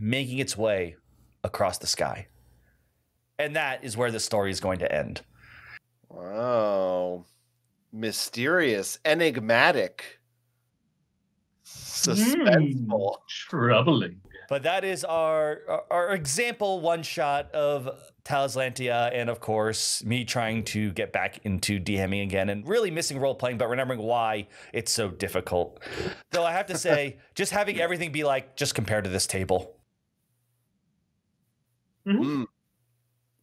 making its way across the sky. And that is where the story is going to end. Wow. Mysterious, enigmatic, suspenseful. Troubling. But that is our our, our example one shot of Talislanta, and of course me trying to get back into DMing again, and really missing role playing, but remembering why it's so difficult. Though I have to say, just having everything be like just compared to this table. Mm.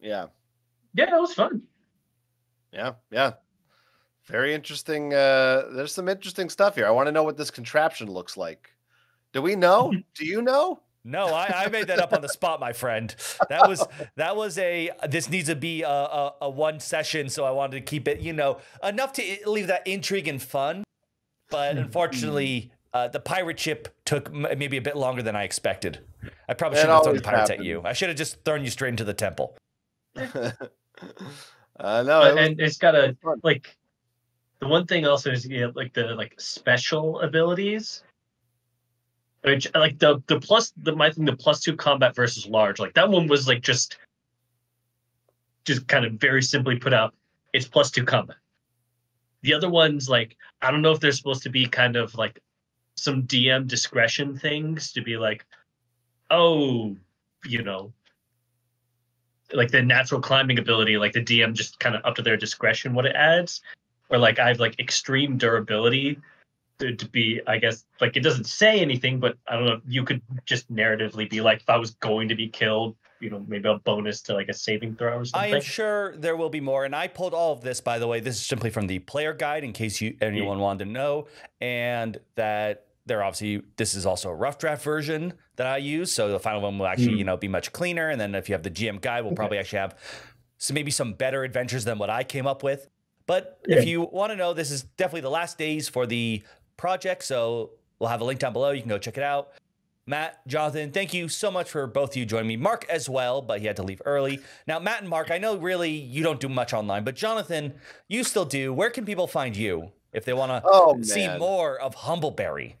Yeah. Yeah, that was fun. Yeah. Yeah. Very interesting. Uh, there's some interesting stuff here. I want to know what this contraption looks like. Do we know? Do you know? No, I, I made that up on the spot, my friend. That was that was a. This needs to be a, a, a one session, so I wanted to keep it, you know, enough to leave that intrigue and fun. But unfortunately, uh, the pirate ship took m- maybe a bit longer than I expected. I probably That should have thrown the always pirates at you. I should have just thrown you straight into the temple. uh, no, it But- was and it's got a fun. like the one thing also is you know, like the like special abilities which like the the plus the my thing the plus two combat versus large like that one was like just just kind of very simply put out it's plus two combat. The other ones like i don't know if they're supposed to be kind of like some dm discretion things to be like oh you know like the natural climbing ability, like the DM just kind of up to their discretion what it adds, or like I have like extreme durability to, to be, I guess, like it doesn't say anything, but I don't know. You could just narratively be like, if I was going to be killed, you know, maybe a bonus to like a saving throw or I something. am sure there will be more, and I pulled all of this, by the way. This is simply from the player guide, in case you anyone wanted to know, and that there obviously this is also a rough draft version that I use, so the final one will actually Hmm. you know be much cleaner. And then if you have the GM guide, we'll probably actually have so maybe some better adventures than what I came up with. But if you want to know, this is definitely the last days for the project, so we'll have a link down below. You can go check it out. Matt, Jonathan, thank you so much for both of you joining me. Mark as well, but he had to leave early. Now, Matt and Mark, I know really you don't do much online, but Jonathan, you still do. Where can people find you if they want to Oh, see more of Humbleberry?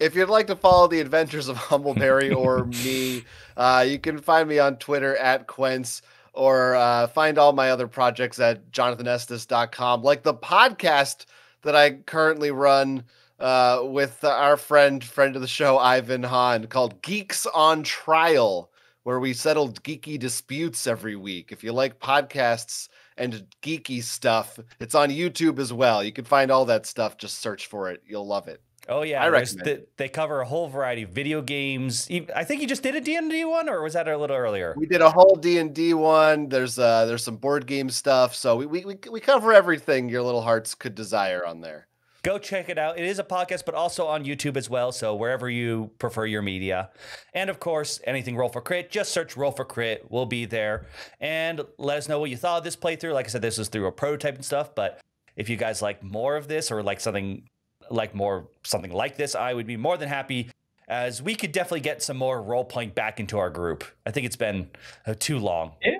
If you'd like to follow the adventures of Humbleberry or me, uh, you can find me on Twitter at Quince or uh, find all my other projects at jonathanestis.com, like the podcast that I currently run uh, with our friend, friend of the show, Ivan Hahn, called Geeks on Trial, where we settled geeky disputes every week. If you like podcasts and geeky stuff, it's on YouTube as well. You can find all that stuff. Just search for it. You'll love it. Oh yeah, I recommend the, they cover a whole variety of video games. I think you just did a D&D one, or was that a little earlier? We did a whole D and D one. There's uh there's some board game stuff. So we, we we we cover everything your little hearts could desire on there. Go check it out. It is a podcast, but also on YouTube as well. So wherever you prefer your media. And of course, anything Roll for Crit, just search Roll for Crit. We'll be there. And let us know what you thought of this playthrough. Like I said, this was through a prototype and stuff. But if you guys like more of this or like something like more something like this, I would be more than happy as we could definitely get some more role playing back into our group. I think it's been uh, too long. Yeah.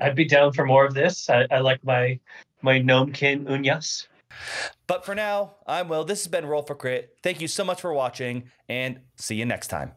I'd be down for more of this. I, I like my my gnomekin unyas. But for now, I'm Will. This has been Roll for Crit. Thank you so much for watching, and see you next time.